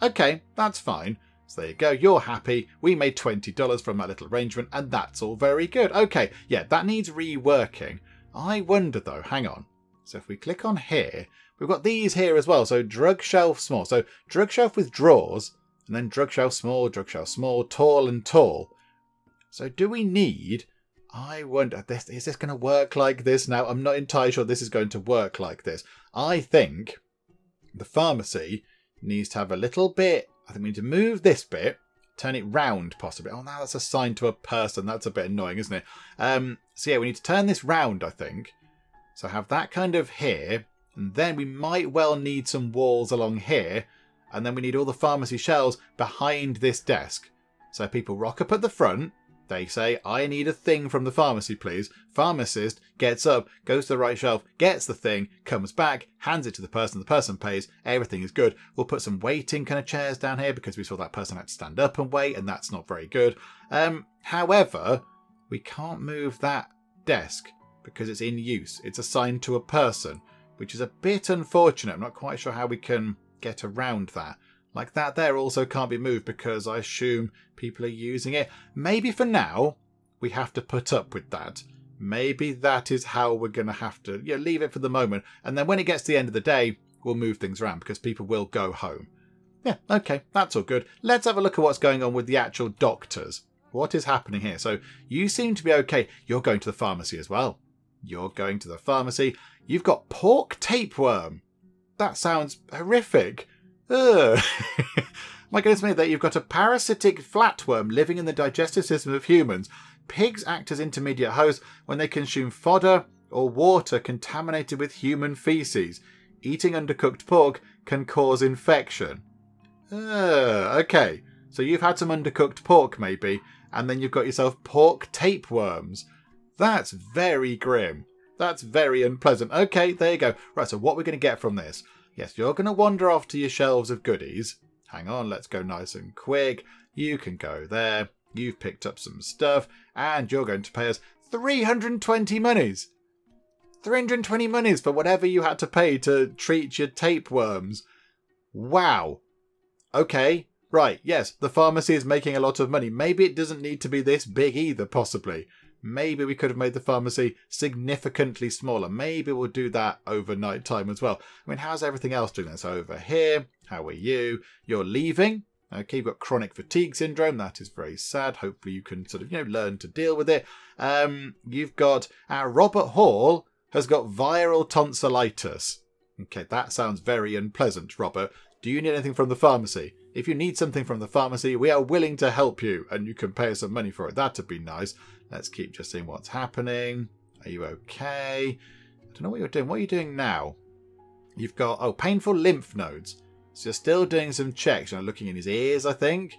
Okay, that's fine. So there you go, you're happy. We made $20 from that little arrangement, and that's all very good. Okay, yeah, that needs reworking. I wonder though, hang on. So if we click on here, we've got these here as well. So drug shelf small. So drug shelf with drawers, and then drug shelf small, drug shelf small, tall and tall. So do we need... I wonder, this, is this going to work like this now? I'm not entirely sure this is going to work like this. I think the pharmacy needs to have a little bit... I think we need to move this bit, turn it round possibly. Oh, now that's assigned to a person. That's a bit annoying, isn't it? Um, so yeah, we need to turn this round, I think. So have that kind of here, and then we might well need some walls along here, and then we need all the pharmacy shelves behind this desk. So people rock up at the front, they say, I need a thing from the pharmacy, please. Pharmacist gets up, goes to the right shelf, gets the thing, comes back, hands it to the person, the person pays, everything is good. We'll put some waiting kind of chairs down here because we saw that person had to stand up and wait, and that's not very good. Um, however, we can't move that desk because it's in use. It's assigned to a person, which is a bit unfortunate. I'm not quite sure how we can get around that. Like that there also can't be moved because I assume people are using it. Maybe for now, we have to put up with that. Maybe that is how we're going to have to yeah, leave it for the moment. And then when it gets to the end of the day, we'll move things around because people will go home. Yeah, okay, that's all good. Let's have a look at what's going on with the actual doctors. What is happening here? So you seem to be okay. You're going to the pharmacy as well. You're going to the pharmacy. You've got pork tapeworm. That sounds horrific. Ugh. My goodness me, that you've got a parasitic flatworm living in the digestive system of humans. Pigs act as intermediate hosts when they consume fodder or water contaminated with human feces. Eating undercooked pork can cause infection. Okay, so you've had some undercooked pork, maybe, and then you've got yourself pork tapeworms. That's very grim. That's very unpleasant. Okay, there you go. Right, so what we're going to get from this? Yes, you're going to wander off to your shelves of goodies. Hang on, let's go nice and quick. You can go there. You've picked up some stuff, and you're going to pay us 320 monies. 320 monies for whatever you had to pay to treat your tapeworms. Wow. Okay, right, yes, the pharmacy is making a lot of money. Maybe it doesn't need to be this big either, possibly. Maybe we could have made the pharmacy significantly smaller. Maybe we'll do that overnight time as well. I mean, how's everything else doing this over here? How are you? You're leaving. Okay, you've got chronic fatigue syndrome. That is very sad. Hopefully, you can sort of you know learn to deal with it. Um, you've got our Robert Hall has got viral tonsillitis. Okay, that sounds very unpleasant, Robert. Do you need anything from the pharmacy? If you need something from the pharmacy, we are willing to help you, and you can pay us some money for it. That'd be nice. Let's keep just seeing what's happening. Are you okay? I don't know what you're doing. What are you doing now? You've got, oh, painful lymph nodes. So you're still doing some checks. You're looking in his ears, I think.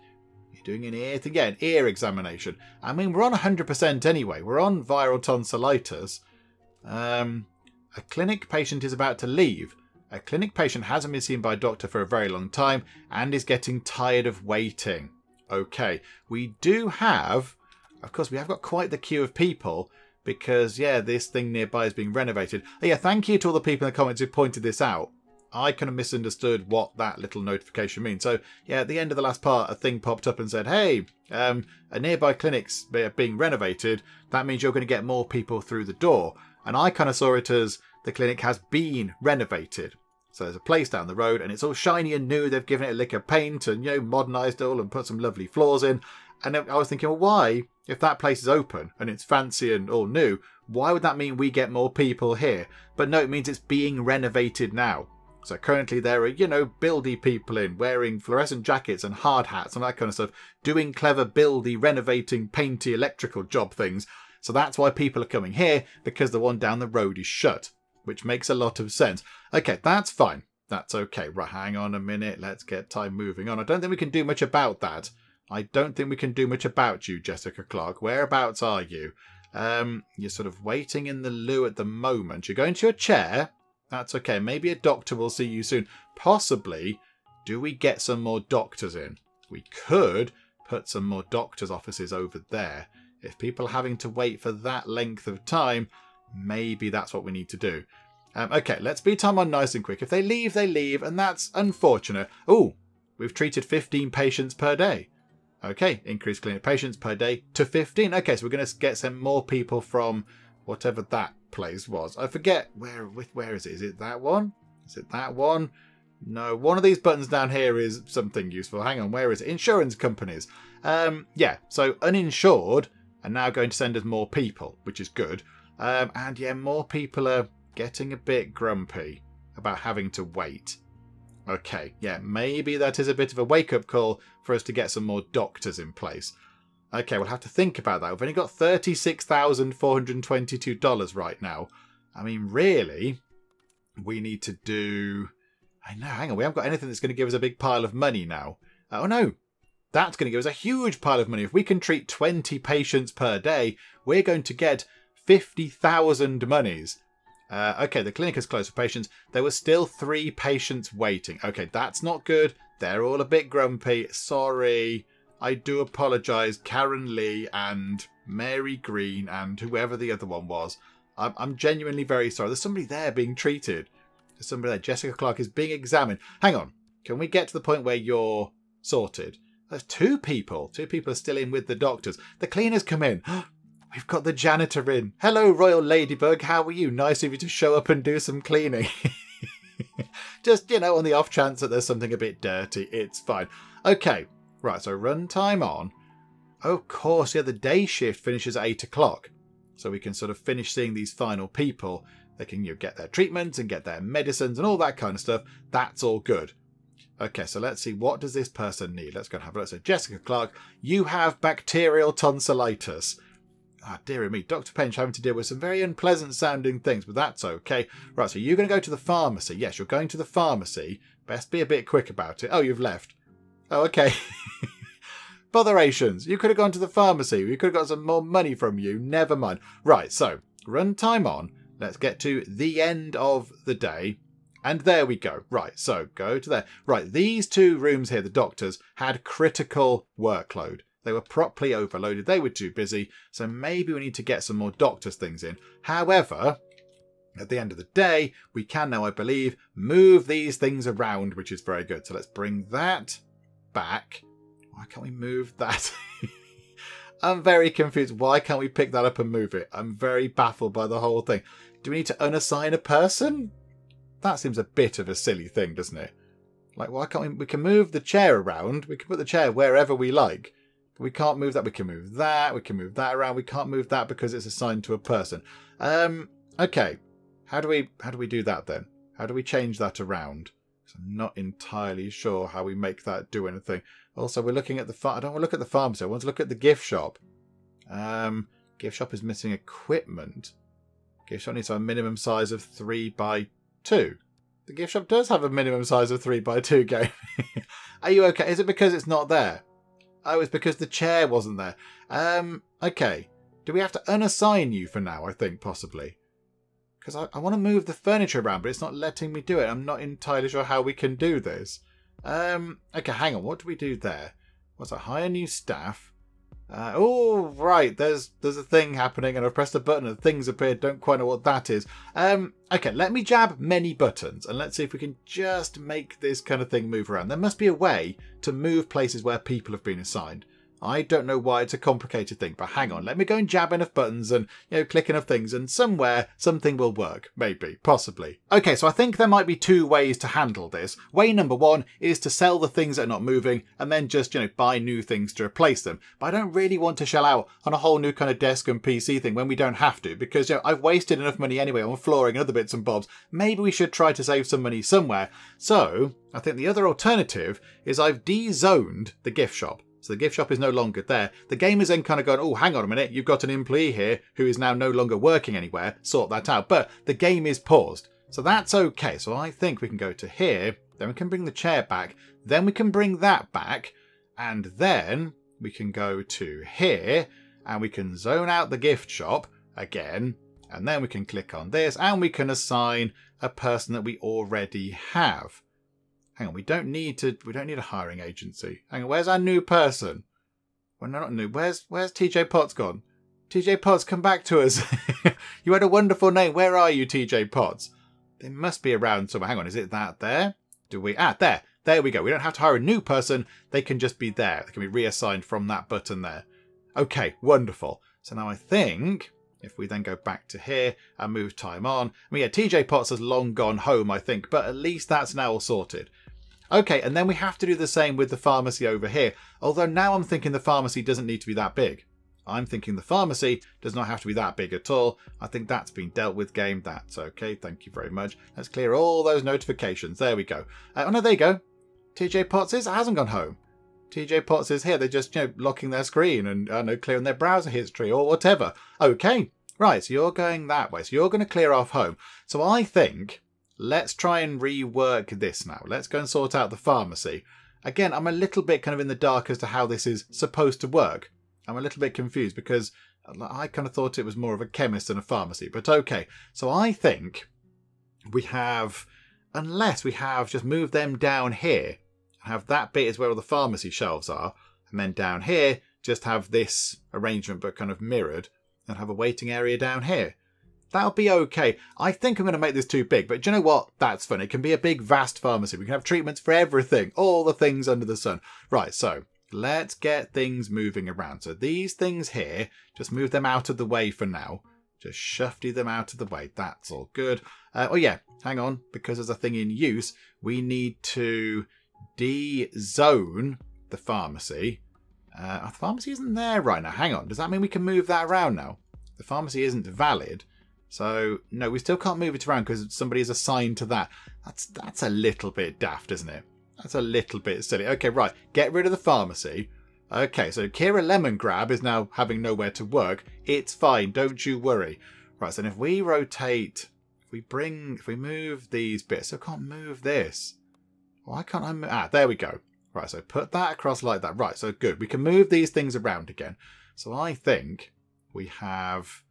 You're doing an ear thing. Yeah, an ear examination. I mean, we're on 100% anyway. We're on viral tonsillitis. Um, a clinic patient is about to leave. A clinic patient hasn't been seen by a doctor for a very long time and is getting tired of waiting. Okay, we do have of course, we have got quite the queue of people because, yeah, this thing nearby is being renovated. Oh, yeah, thank you to all the people in the comments who pointed this out. I kind of misunderstood what that little notification means. So, yeah, at the end of the last part, a thing popped up and said, hey, um, a nearby clinic's being renovated. That means you're going to get more people through the door. And I kind of saw it as the clinic has been renovated. So there's a place down the road and it's all shiny and new. They've given it a lick of paint and, you know, modernised it all and put some lovely floors in. And I was thinking, well, why, if that place is open and it's fancy and all new, why would that mean we get more people here? But no, it means it's being renovated now. So currently there are, you know, buildy people in wearing fluorescent jackets and hard hats and that kind of stuff, doing clever buildy, renovating, painty, electrical job things. So that's why people are coming here because the one down the road is shut, which makes a lot of sense. Okay, that's fine. That's okay. Right, hang on a minute. Let's get time moving on. I don't think we can do much about that. I don't think we can do much about you, Jessica Clark. Whereabouts are you? Um, you're sort of waiting in the loo at the moment. You're going to your chair. That's okay. Maybe a doctor will see you soon. Possibly, do we get some more doctors in? We could put some more doctors' offices over there. If people are having to wait for that length of time, maybe that's what we need to do. Um, okay, let's beat time on nice and quick. If they leave, they leave, and that's unfortunate. Oh, we've treated 15 patients per day. Okay, increase clinic patients per day to 15. Okay, so we're going to get some more people from whatever that place was. I forget where where is it? Is it that one? Is it that one? No, one of these buttons down here is something useful. Hang on, where is it? Insurance companies. Um, yeah, so uninsured are now going to send us more people, which is good. Um, and yeah, more people are getting a bit grumpy about having to wait. Okay, yeah, maybe that is a bit of a wake up call for us to get some more doctors in place. Okay, we'll have to think about that. We've only got $36,422 right now. I mean, really, we need to do. I know, hang on, we haven't got anything that's going to give us a big pile of money now. Oh no, that's going to give us a huge pile of money. If we can treat 20 patients per day, we're going to get 50,000 monies. Uh, okay, the clinic is closed for patients. There were still three patients waiting. Okay, that's not good. They're all a bit grumpy. Sorry. I do apologise, Karen Lee and Mary Green and whoever the other one was. I'm, I'm genuinely very sorry. There's somebody there being treated. There's somebody there. Jessica Clark is being examined. Hang on. Can we get to the point where you're sorted? There's two people. Two people are still in with the doctors. The cleaners come in. We've got the janitor in. Hello, Royal Ladybug. How are you? Nice of you to show up and do some cleaning. Just, you know, on the off chance that there's something a bit dirty, it's fine. Okay, right, so runtime on. of course, yeah, the day shift finishes at 8 o'clock. So we can sort of finish seeing these final people. They can you know, get their treatments and get their medicines and all that kind of stuff. That's all good. Okay, so let's see. What does this person need? Let's go and have a look. So, Jessica Clark, you have bacterial tonsillitis. Ah, dear me. Dr. Penge having to deal with some very unpleasant sounding things, but that's okay. Right, so you're going to go to the pharmacy. Yes, you're going to the pharmacy. Best be a bit quick about it. Oh, you've left. Oh, okay. Botherations. You could have gone to the pharmacy. We could have got some more money from you. Never mind. Right, so run time on. Let's get to the end of the day. And there we go. Right, so go to there. Right, these two rooms here, the doctors, had critical workload. They were properly overloaded. They were too busy. So maybe we need to get some more doctors things in. However, at the end of the day, we can now, I believe, move these things around, which is very good. So let's bring that back. Why can't we move that? I'm very confused. Why can't we pick that up and move it? I'm very baffled by the whole thing. Do we need to unassign a person? That seems a bit of a silly thing, doesn't it? Like, why can't we? We can move the chair around. We can put the chair wherever we like. We can't move that. We can move that. We can move that around. We can't move that because it's assigned to a person. Um. Okay. How do we? How do we do that then? How do we change that around? I'm not entirely sure how we make that do anything. Also, we're looking at the. Farm. I don't want to look at the farm, so I want to look at the gift shop. Um. Gift shop is missing equipment. Gift shop needs a minimum size of three by two. The gift shop does have a minimum size of three by two game. Are you okay? Is it because it's not there? Oh, it's because the chair wasn't there. Um, okay. Do we have to unassign you for now, I think, possibly? Because I, I want to move the furniture around, but it's not letting me do it. I'm not entirely sure how we can do this. Um, okay, hang on. What do we do there? What's that? Hire new staff. Uh, oh, right. There's there's a thing happening, and I've pressed a button, and things appeared. Don't quite know what that is. Um, okay, let me jab many buttons, and let's see if we can just make this kind of thing move around. There must be a way to move places where people have been assigned. I don't know why it's a complicated thing, but hang on, hmm. let me go and jab enough buttons and, you know, click enough things and somewhere something will work. Maybe. Possibly. Okay, so I think there might be two ways to handle this. Way number one is to sell the things that are not moving and then just, you know, buy new things to replace them. But I don't really want to shell out on a whole new kind of desk and PC thing when we don't have to because, you know, I've wasted enough money anyway on flooring and other bits and bobs. Maybe we should try to save some money somewhere. So, I think the other alternative is I've de-zoned the gift shop. So the gift shop is no longer there. The game is then kind of going, oh, hang on a minute, you've got an employee here who is now no longer working anywhere. Sort that out. But the game is paused. So that's okay. So I think we can go to here, then we can bring the chair back, then we can bring that back, and then we can go to here, and we can zone out the gift shop again, and then we can click on this, and we can assign a person that we already have. Hang on, we don't need to. We don't need a hiring agency. Hang on, where's our new person? Well, no, not new. Where's Where's TJ Potts gone? TJ Potts, come back to us. you had a wonderful name. Where are you, TJ Potts? They must be around somewhere. Hang on, is it that there? Do we? Ah, there. There we go. We don't have to hire a new person. They can just be there. They can be reassigned from that button there. Okay, wonderful. So now I think if we then go back to here and move time on, I mean, yeah, TJ Potts has long gone home, I think, but at least that's now all sorted. Okay, and then we have to do the same with the pharmacy over here. Although now I'm thinking the pharmacy doesn't need to be that big. I'm thinking the pharmacy does not have to be that big at all. I think that's been dealt with game. That's okay. Thank you very much. Let's clear all those notifications. There we go. Uh, oh no, there you go. TJ Potts is hasn't gone home. TJ Potts is here. They're just, you know, locking their screen and, I know, clearing their browser history or whatever. Okay. Right, so you're going that way. So you're going to clear off home. So I think Let's try and rework this now. Let's go and sort out the pharmacy. Again, I'm a little bit kind of in the dark as to how this is supposed to work. I'm a little bit confused because I kind of thought it was more of a chemist than a pharmacy. But okay, so I think we have, unless we have just moved them down here, have that bit is where all the pharmacy shelves are, and then down here just have this arrangement but kind of mirrored, and have a waiting area down here. That'll be okay. I think I'm going to make this too big, but do you know what? That's fun. It can be a big, vast pharmacy. We can have treatments for everything, all the things under the sun. Right, so let's get things moving around. So these things here, just move them out of the way for now. Just shufty them out of the way. That's all good. Uh, oh yeah, hang on. Because there's a thing in use, we need to de-zone the pharmacy. Uh, the pharmacy isn't there right now. Hang on. Does that mean we can move that around now? The pharmacy isn't valid. So, no, we still can't move it around because somebody is assigned to that. That's that's a little bit daft, isn't it? That's a little bit silly. Okay, right. Get rid of the pharmacy. Okay, so Kira Lemongrab is now having nowhere to work. It's fine. Don't you worry. Right, so if we rotate, if we bring, if we move these bits, I can't move this. Why can't I move? Ah, there we go. Right, so put that across like that. Right, so good. We can move these things around again. So I think we have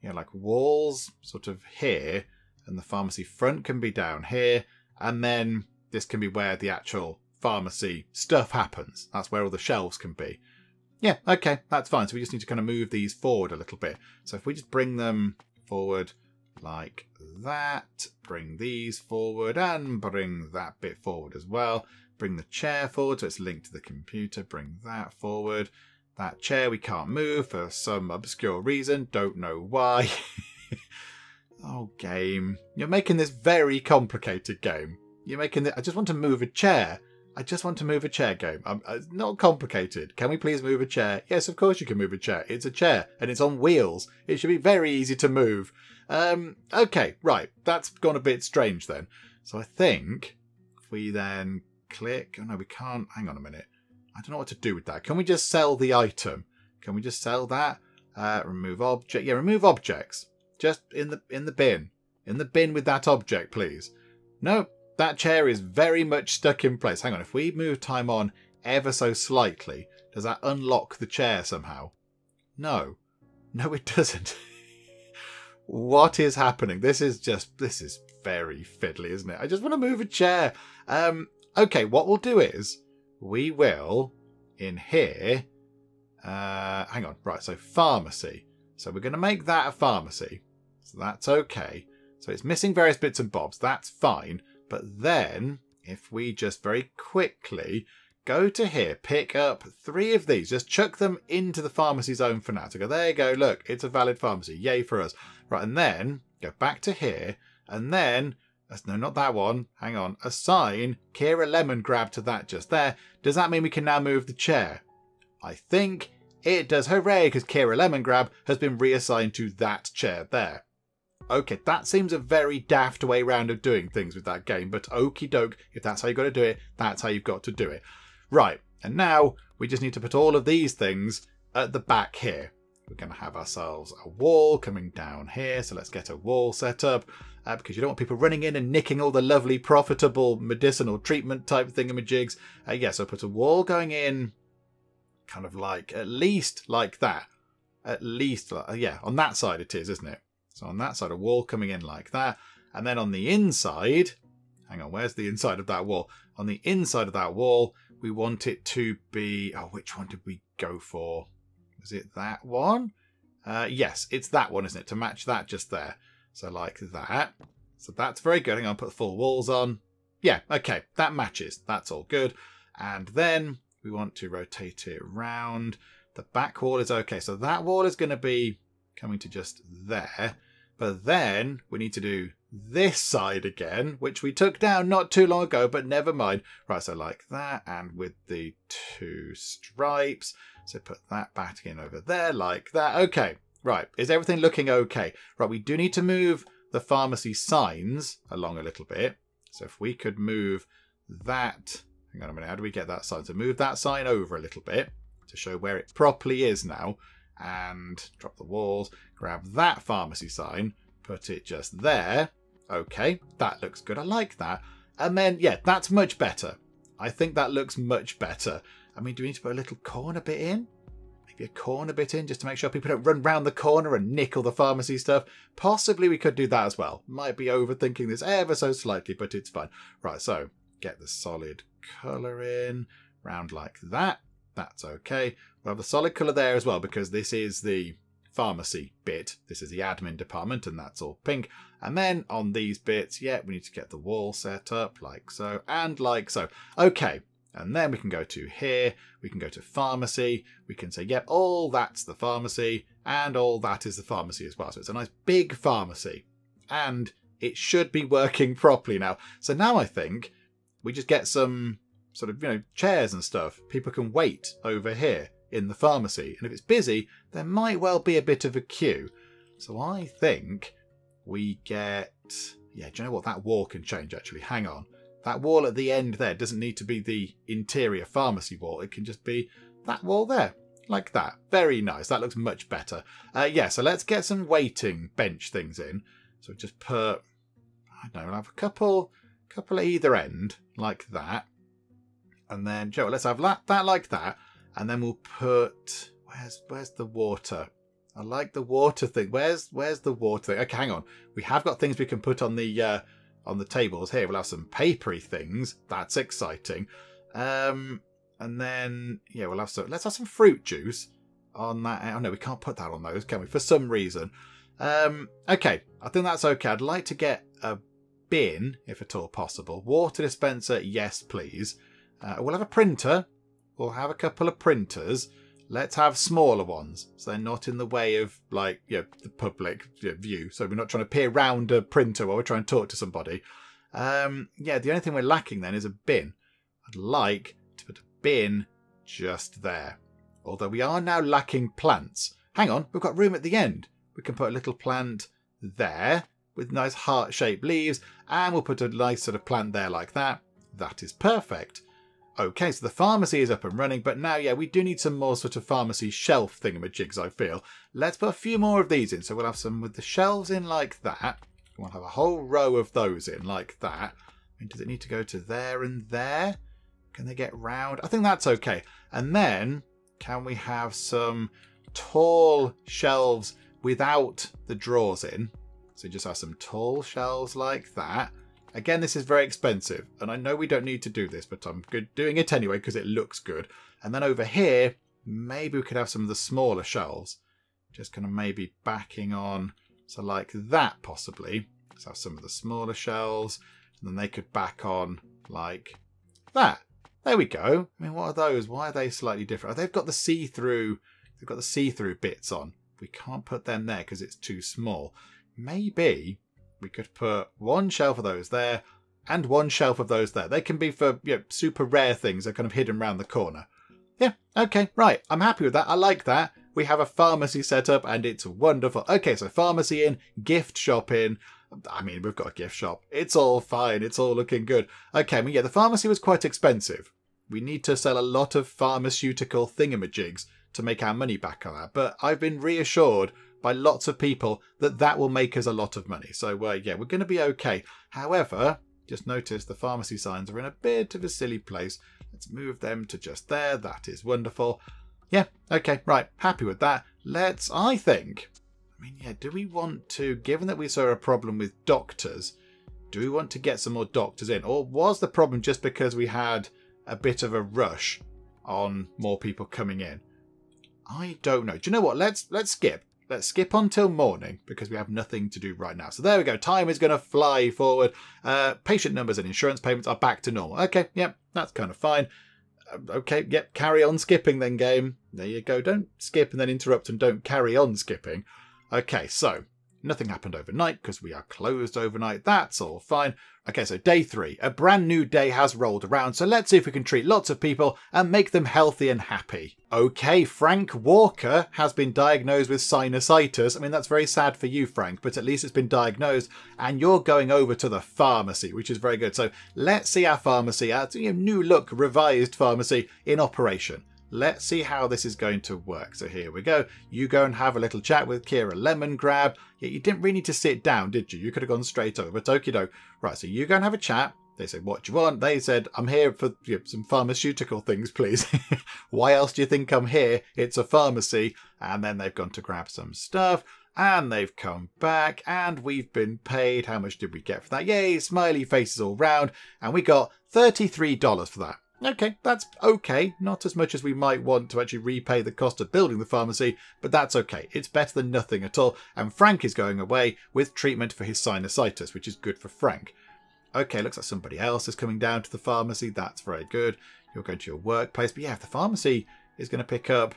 you know, like walls sort of here, and the pharmacy front can be down here, and then this can be where the actual pharmacy stuff happens. That's where all the shelves can be. Yeah, okay, that's fine. So we just need to kind of move these forward a little bit. So if we just bring them forward like that, bring these forward, and bring that bit forward as well. Bring the chair forward so it's linked to the computer, bring that forward. That chair we can't move for some obscure reason. Don't know why. oh, game. You're making this very complicated game. You're making it. I just want to move a chair. I just want to move a chair game. I'm, uh, not complicated. Can we please move a chair? Yes, of course you can move a chair. It's a chair and it's on wheels. It should be very easy to move. Um, okay, right. That's gone a bit strange then. So I think if we then click. Oh no, we can't. Hang on a minute. I don't know what to do with that. Can we just sell the item? Can we just sell that? Uh, remove object. Yeah, remove objects. Just in the in the bin. In the bin with that object, please. No, that chair is very much stuck in place. Hang on, if we move time on ever so slightly, does that unlock the chair somehow? No. No, it doesn't. what is happening? This is just, this is very fiddly, isn't it? I just want to move a chair. Um, okay, what we'll do is, we will, in here, uh, hang on, right, so pharmacy. So we're going to make that a pharmacy. So that's okay. So it's missing various bits and bobs. That's fine. But then, if we just very quickly go to here, pick up three of these, just chuck them into the pharmacy zone for now. So go, there you go, look, it's a valid pharmacy. Yay for us. Right, and then go back to here, and then no, not that one. Hang on. Assign Kira Lemon Lemongrab to that just there. Does that mean we can now move the chair? I think it does. Hooray, because Kira Lemongrab has been reassigned to that chair there. Okay, that seems a very daft way round of doing things with that game, but okie doke, if that's how you've got to do it, that's how you've got to do it. Right, and now we just need to put all of these things at the back here. We're going to have ourselves a wall coming down here, so let's get a wall set up uh, because you don't want people running in and nicking all the lovely, profitable medicinal treatment type thingamajigs. Uh, yeah, so put a wall going in, kind of like at least like that. At least, uh, yeah, on that side it is, isn't it? So on that side, a wall coming in like that. And then on the inside, hang on, where's the inside of that wall? On the inside of that wall, we want it to be, oh, which one did we go for? Was it that one? Uh, yes, it's that one, isn't it? To match that just there. So like that. So that's very good. I'm going to put the full walls on. Yeah, okay, that matches. That's all good. And then we want to rotate it round. The back wall is okay. So that wall is going to be coming to just there. But then we need to do this side again, which we took down not too long ago, but never mind. Right, so like that, and with the two stripes. So put that back in over there like that. Okay, Right, is everything looking okay? Right, we do need to move the pharmacy signs along a little bit. So if we could move that, hang on a minute, how do we get that sign? So move that sign over a little bit to show where it properly is now. And drop the walls, grab that pharmacy sign, put it just there. Okay, that looks good. I like that. And then, yeah, that's much better. I think that looks much better. I mean, do we need to put a little corner bit in? Maybe a corner bit in just to make sure people don't run round the corner and nick all the pharmacy stuff. Possibly we could do that as well. Might be overthinking this ever so slightly, but it's fine. Right, so get the solid colour in, round like that. That's okay. We'll have the solid colour there as well because this is the pharmacy bit. This is the admin department and that's all pink. And then on these bits, yeah, we need to get the wall set up like so and like so. Okay, and then we can go to here, we can go to pharmacy, we can say, yep, all that's the pharmacy, and all that is the pharmacy as well. So it's a nice big pharmacy. And it should be working properly now. So now I think we just get some sort of, you know, chairs and stuff. People can wait over here. In the pharmacy. And if it's busy, there might well be a bit of a queue. So I think we get. Yeah, do you know what? That wall can change actually. Hang on. That wall at the end there doesn't need to be the interior pharmacy wall. It can just be that wall there. Like that. Very nice. That looks much better. Uh, yeah, so let's get some waiting bench things in. So just put. I don't know, we'll have a couple, couple at either end, like that. And then, Joe, let's have that, that like that. And then we'll put. Where's where's the water? I like the water thing. Where's where's the water thing? Okay, hang on. We have got things we can put on the uh, on the tables here. We'll have some papery things. That's exciting. Um, and then yeah, we'll have some. Let's have some fruit juice on that. Oh no, we can't put that on those, can we? For some reason. Um, okay, I think that's okay. I'd like to get a bin, if at all possible. Water dispenser, yes, please. Uh, we'll have a printer. We'll have a couple of printers. Let's have smaller ones, so they're not in the way of like you know, the public view. So we're not trying to peer around a printer while we're trying to talk to somebody. Um, yeah, the only thing we're lacking then is a bin. I'd like to put a bin just there. Although we are now lacking plants. Hang on, we've got room at the end. We can put a little plant there with nice heart-shaped leaves, and we'll put a nice sort of plant there like that. That is perfect. Okay, so the pharmacy is up and running, but now, yeah, we do need some more sort of pharmacy shelf thingamajigs, I feel. Let's put a few more of these in. So we'll have some with the shelves in like that. We'll have a whole row of those in like that. I mean, does it need to go to there and there? Can they get round? I think that's okay. And then, can we have some tall shelves without the drawers in? So just have some tall shelves like that. Again, this is very expensive, and I know we don't need to do this, but I'm good doing it anyway because it looks good. And then over here, maybe we could have some of the smaller shelves. Just kind of maybe backing on, so like that possibly. Let's have some of the smaller shelves, and then they could back on like that. There we go. I mean, what are those? Why are they slightly different? Oh, they've got the see-through. They've got the see-through bits on. We can't put them there because it's too small. Maybe we could put one shelf of those there and one shelf of those there. They can be for you know, super rare things that are kind of hidden around the corner. Yeah, okay, right. I'm happy with that. I like that. We have a pharmacy set up and it's wonderful. Okay, so pharmacy in, gift shop in. I mean, we've got a gift shop. It's all fine. It's all looking good. Okay, I mean, yeah, the pharmacy was quite expensive. We need to sell a lot of pharmaceutical thingamajigs to make our money back on that. But I've been reassured by lots of people that that will make us a lot of money. So, uh, yeah, we're going to be okay. However, just notice the pharmacy signs are in a bit of a silly place. Let's move them to just there. That is wonderful. Yeah, okay, right. Happy with that. Let's, I think, I mean, yeah, do we want to, given that we saw a problem with doctors, do we want to get some more doctors in? Or was the problem just because we had a bit of a rush on more people coming in? I don't know. Do you know what? Let's let's skip. Let's skip until morning because we have nothing to do right now. So there we go. Time is going to fly forward. Uh, patient numbers and insurance payments are back to normal. Okay, yep, that's kind of fine. Uh, okay, yep, carry on skipping then, game. There you go. Don't skip and then interrupt and don't carry on skipping. Okay, so Nothing happened overnight because we are closed overnight. That's all fine. Okay, so day three. A brand new day has rolled around, so let's see if we can treat lots of people and make them healthy and happy. Okay, Frank Walker has been diagnosed with sinusitis. I mean, that's very sad for you, Frank, but at least it's been diagnosed and you're going over to the pharmacy, which is very good. So let's see our pharmacy, our new look, revised pharmacy in operation. Let's see how this is going to work. So here we go. You go and have a little chat with Kira Lemongrab. Yeah, you didn't really need to sit down, did you? You could have gone straight over. But okie doke. Right, so you go and have a chat. They said, what do you want? They said, I'm here for you know, some pharmaceutical things, please. Why else do you think I'm here? It's a pharmacy. And then they've gone to grab some stuff. And they've come back and we've been paid. How much did we get for that? Yay, smiley faces all round. And we got $33 for that. Okay, that's okay. Not as much as we might want to actually repay the cost of building the pharmacy, but that's okay. It's better than nothing at all. And Frank is going away with treatment for his sinusitis, which is good for Frank. Okay, looks like somebody else is coming down to the pharmacy. That's very good. You're going to your workplace. But yeah, if the pharmacy is going to pick up,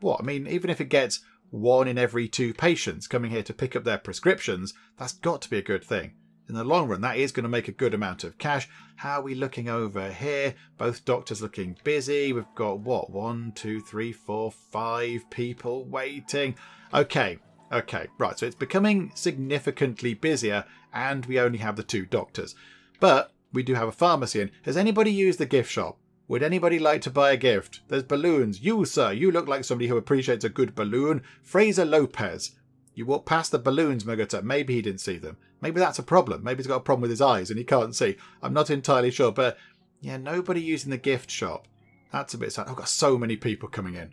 what? I mean, even if it gets one in every two patients coming here to pick up their prescriptions, that's got to be a good thing. In the long run, that is going to make a good amount of cash. How are we looking over here? Both doctors looking busy. We've got what? One, two, three, four, five people waiting. Okay, okay, right. So it's becoming significantly busier, and we only have the two doctors. But we do have a pharmacy in. Has anybody used the gift shop? Would anybody like to buy a gift? There's balloons. You, sir, you look like somebody who appreciates a good balloon. Fraser Lopez. You walk past the balloons, Mugata. Maybe he didn't see them. Maybe that's a problem. Maybe he's got a problem with his eyes and he can't see. I'm not entirely sure, but yeah, nobody using the gift shop. That's a bit sad. I've got so many people coming in.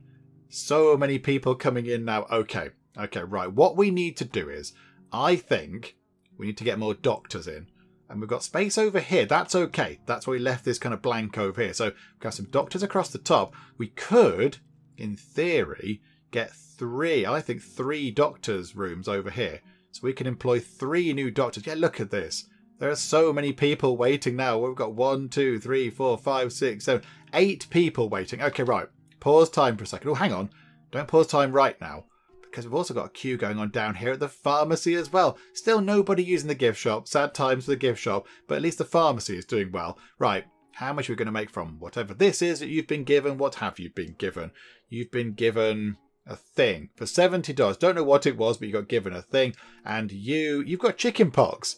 So many people coming in now. Okay, okay, right. What we need to do is, I think we need to get more doctors in. And we've got space over here. That's okay. That's why we left this kind of blank over here. So we've got some doctors across the top. We could, in theory, get three, I think three doctors' rooms over here. So we can employ three new doctors. Yeah, look at this. There are so many people waiting now. We've got one, two, three, four, five, six, seven, eight people waiting. Okay, right. Pause time for a second. Oh, hang on. Don't pause time right now. Because we've also got a queue going on down here at the pharmacy as well. Still nobody using the gift shop. Sad times for the gift shop. But at least the pharmacy is doing well. Right. How much are we going to make from whatever this is that you've been given? What have you been given? You've been given a thing for seventy dollars. Don't know what it was, but you got given a thing, and you you've got chicken pox.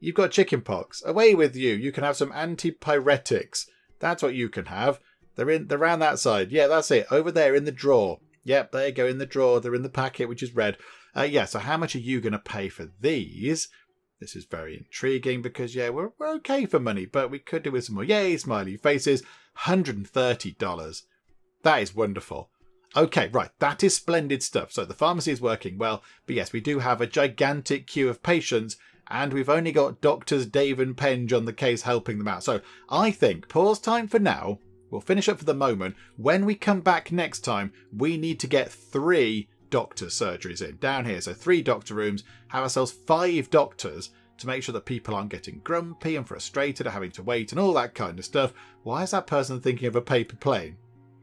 You've got chicken pox. Away with you. You can have some antipyretics. That's what you can have. They're in they're around that side. Yeah, that's it. Over there in the drawer. Yep, there you go in the drawer. They're in the packet, which is red. Uh, yeah, so how much are you going to pay for these? This is very intriguing because, yeah, we're, we're okay for money, but we could do with some more. Yay, smiley faces. $130. That is wonderful. Okay, right, that is splendid stuff. So the pharmacy is working well, but yes, we do have a gigantic queue of patients, and we've only got Doctors Dave and Penge on the case helping them out. So I think pause time for now. We'll finish up for the moment. When we come back next time, we need to get three doctor surgeries in down here. So three doctor rooms, have ourselves five doctors to make sure that people aren't getting grumpy and frustrated or having to wait and all that kind of stuff. Why is that person thinking of a paper plane?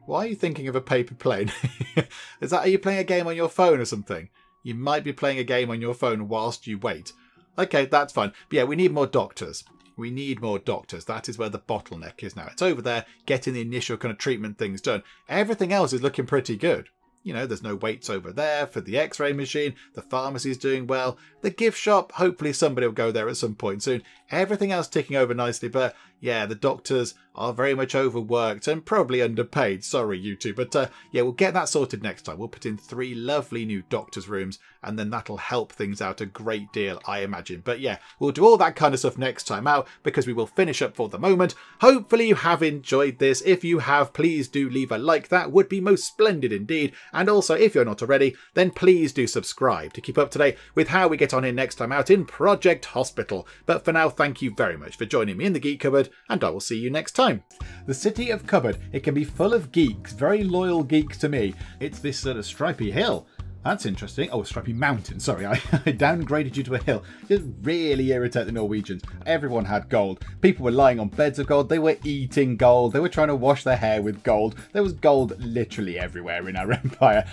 Why are you thinking of a paper plane? Is that are you playing a game on your phone or something? You might be playing a game on your phone whilst you wait. Okay, that's fine. But yeah, we need more doctors. We need more doctors. That is where the bottleneck is now. It's over there getting the initial kind of treatment things done. Everything else is looking pretty good. You know, there's no waits over there for the x ray machine. The pharmacy's doing well. The gift shop, hopefully somebody will go there at some point soon. Everything else ticking over nicely, but yeah, the doctors are very much overworked and probably underpaid. Sorry, you two. But uh, yeah, we'll get that sorted next time. We'll put in three lovely new doctor's rooms and then that'll help things out a great deal, I imagine. But yeah, we'll do all that kind of stuff next time out because we will finish up for the moment. Hopefully you have enjoyed this. If you have, please do leave a like. That would be most splendid indeed. And also, if you're not already, then please do subscribe to keep up to date with how we get on in next time out in Project Hospital. But for now, thank you very much for joining me in the Geek Cupboard, and I will see you next time. The city of Cupboard, it can be full of geeks, very loyal geeks to me. It's this sort of stripy hill that's interesting. Oh, Stripy Mountain. Sorry, I, I downgraded you to a hill. Just really irritate the Norwegians. Everyone had gold. People were lying on beds of gold. They were eating gold. They were trying to wash their hair with gold. There was gold literally everywhere in our empire.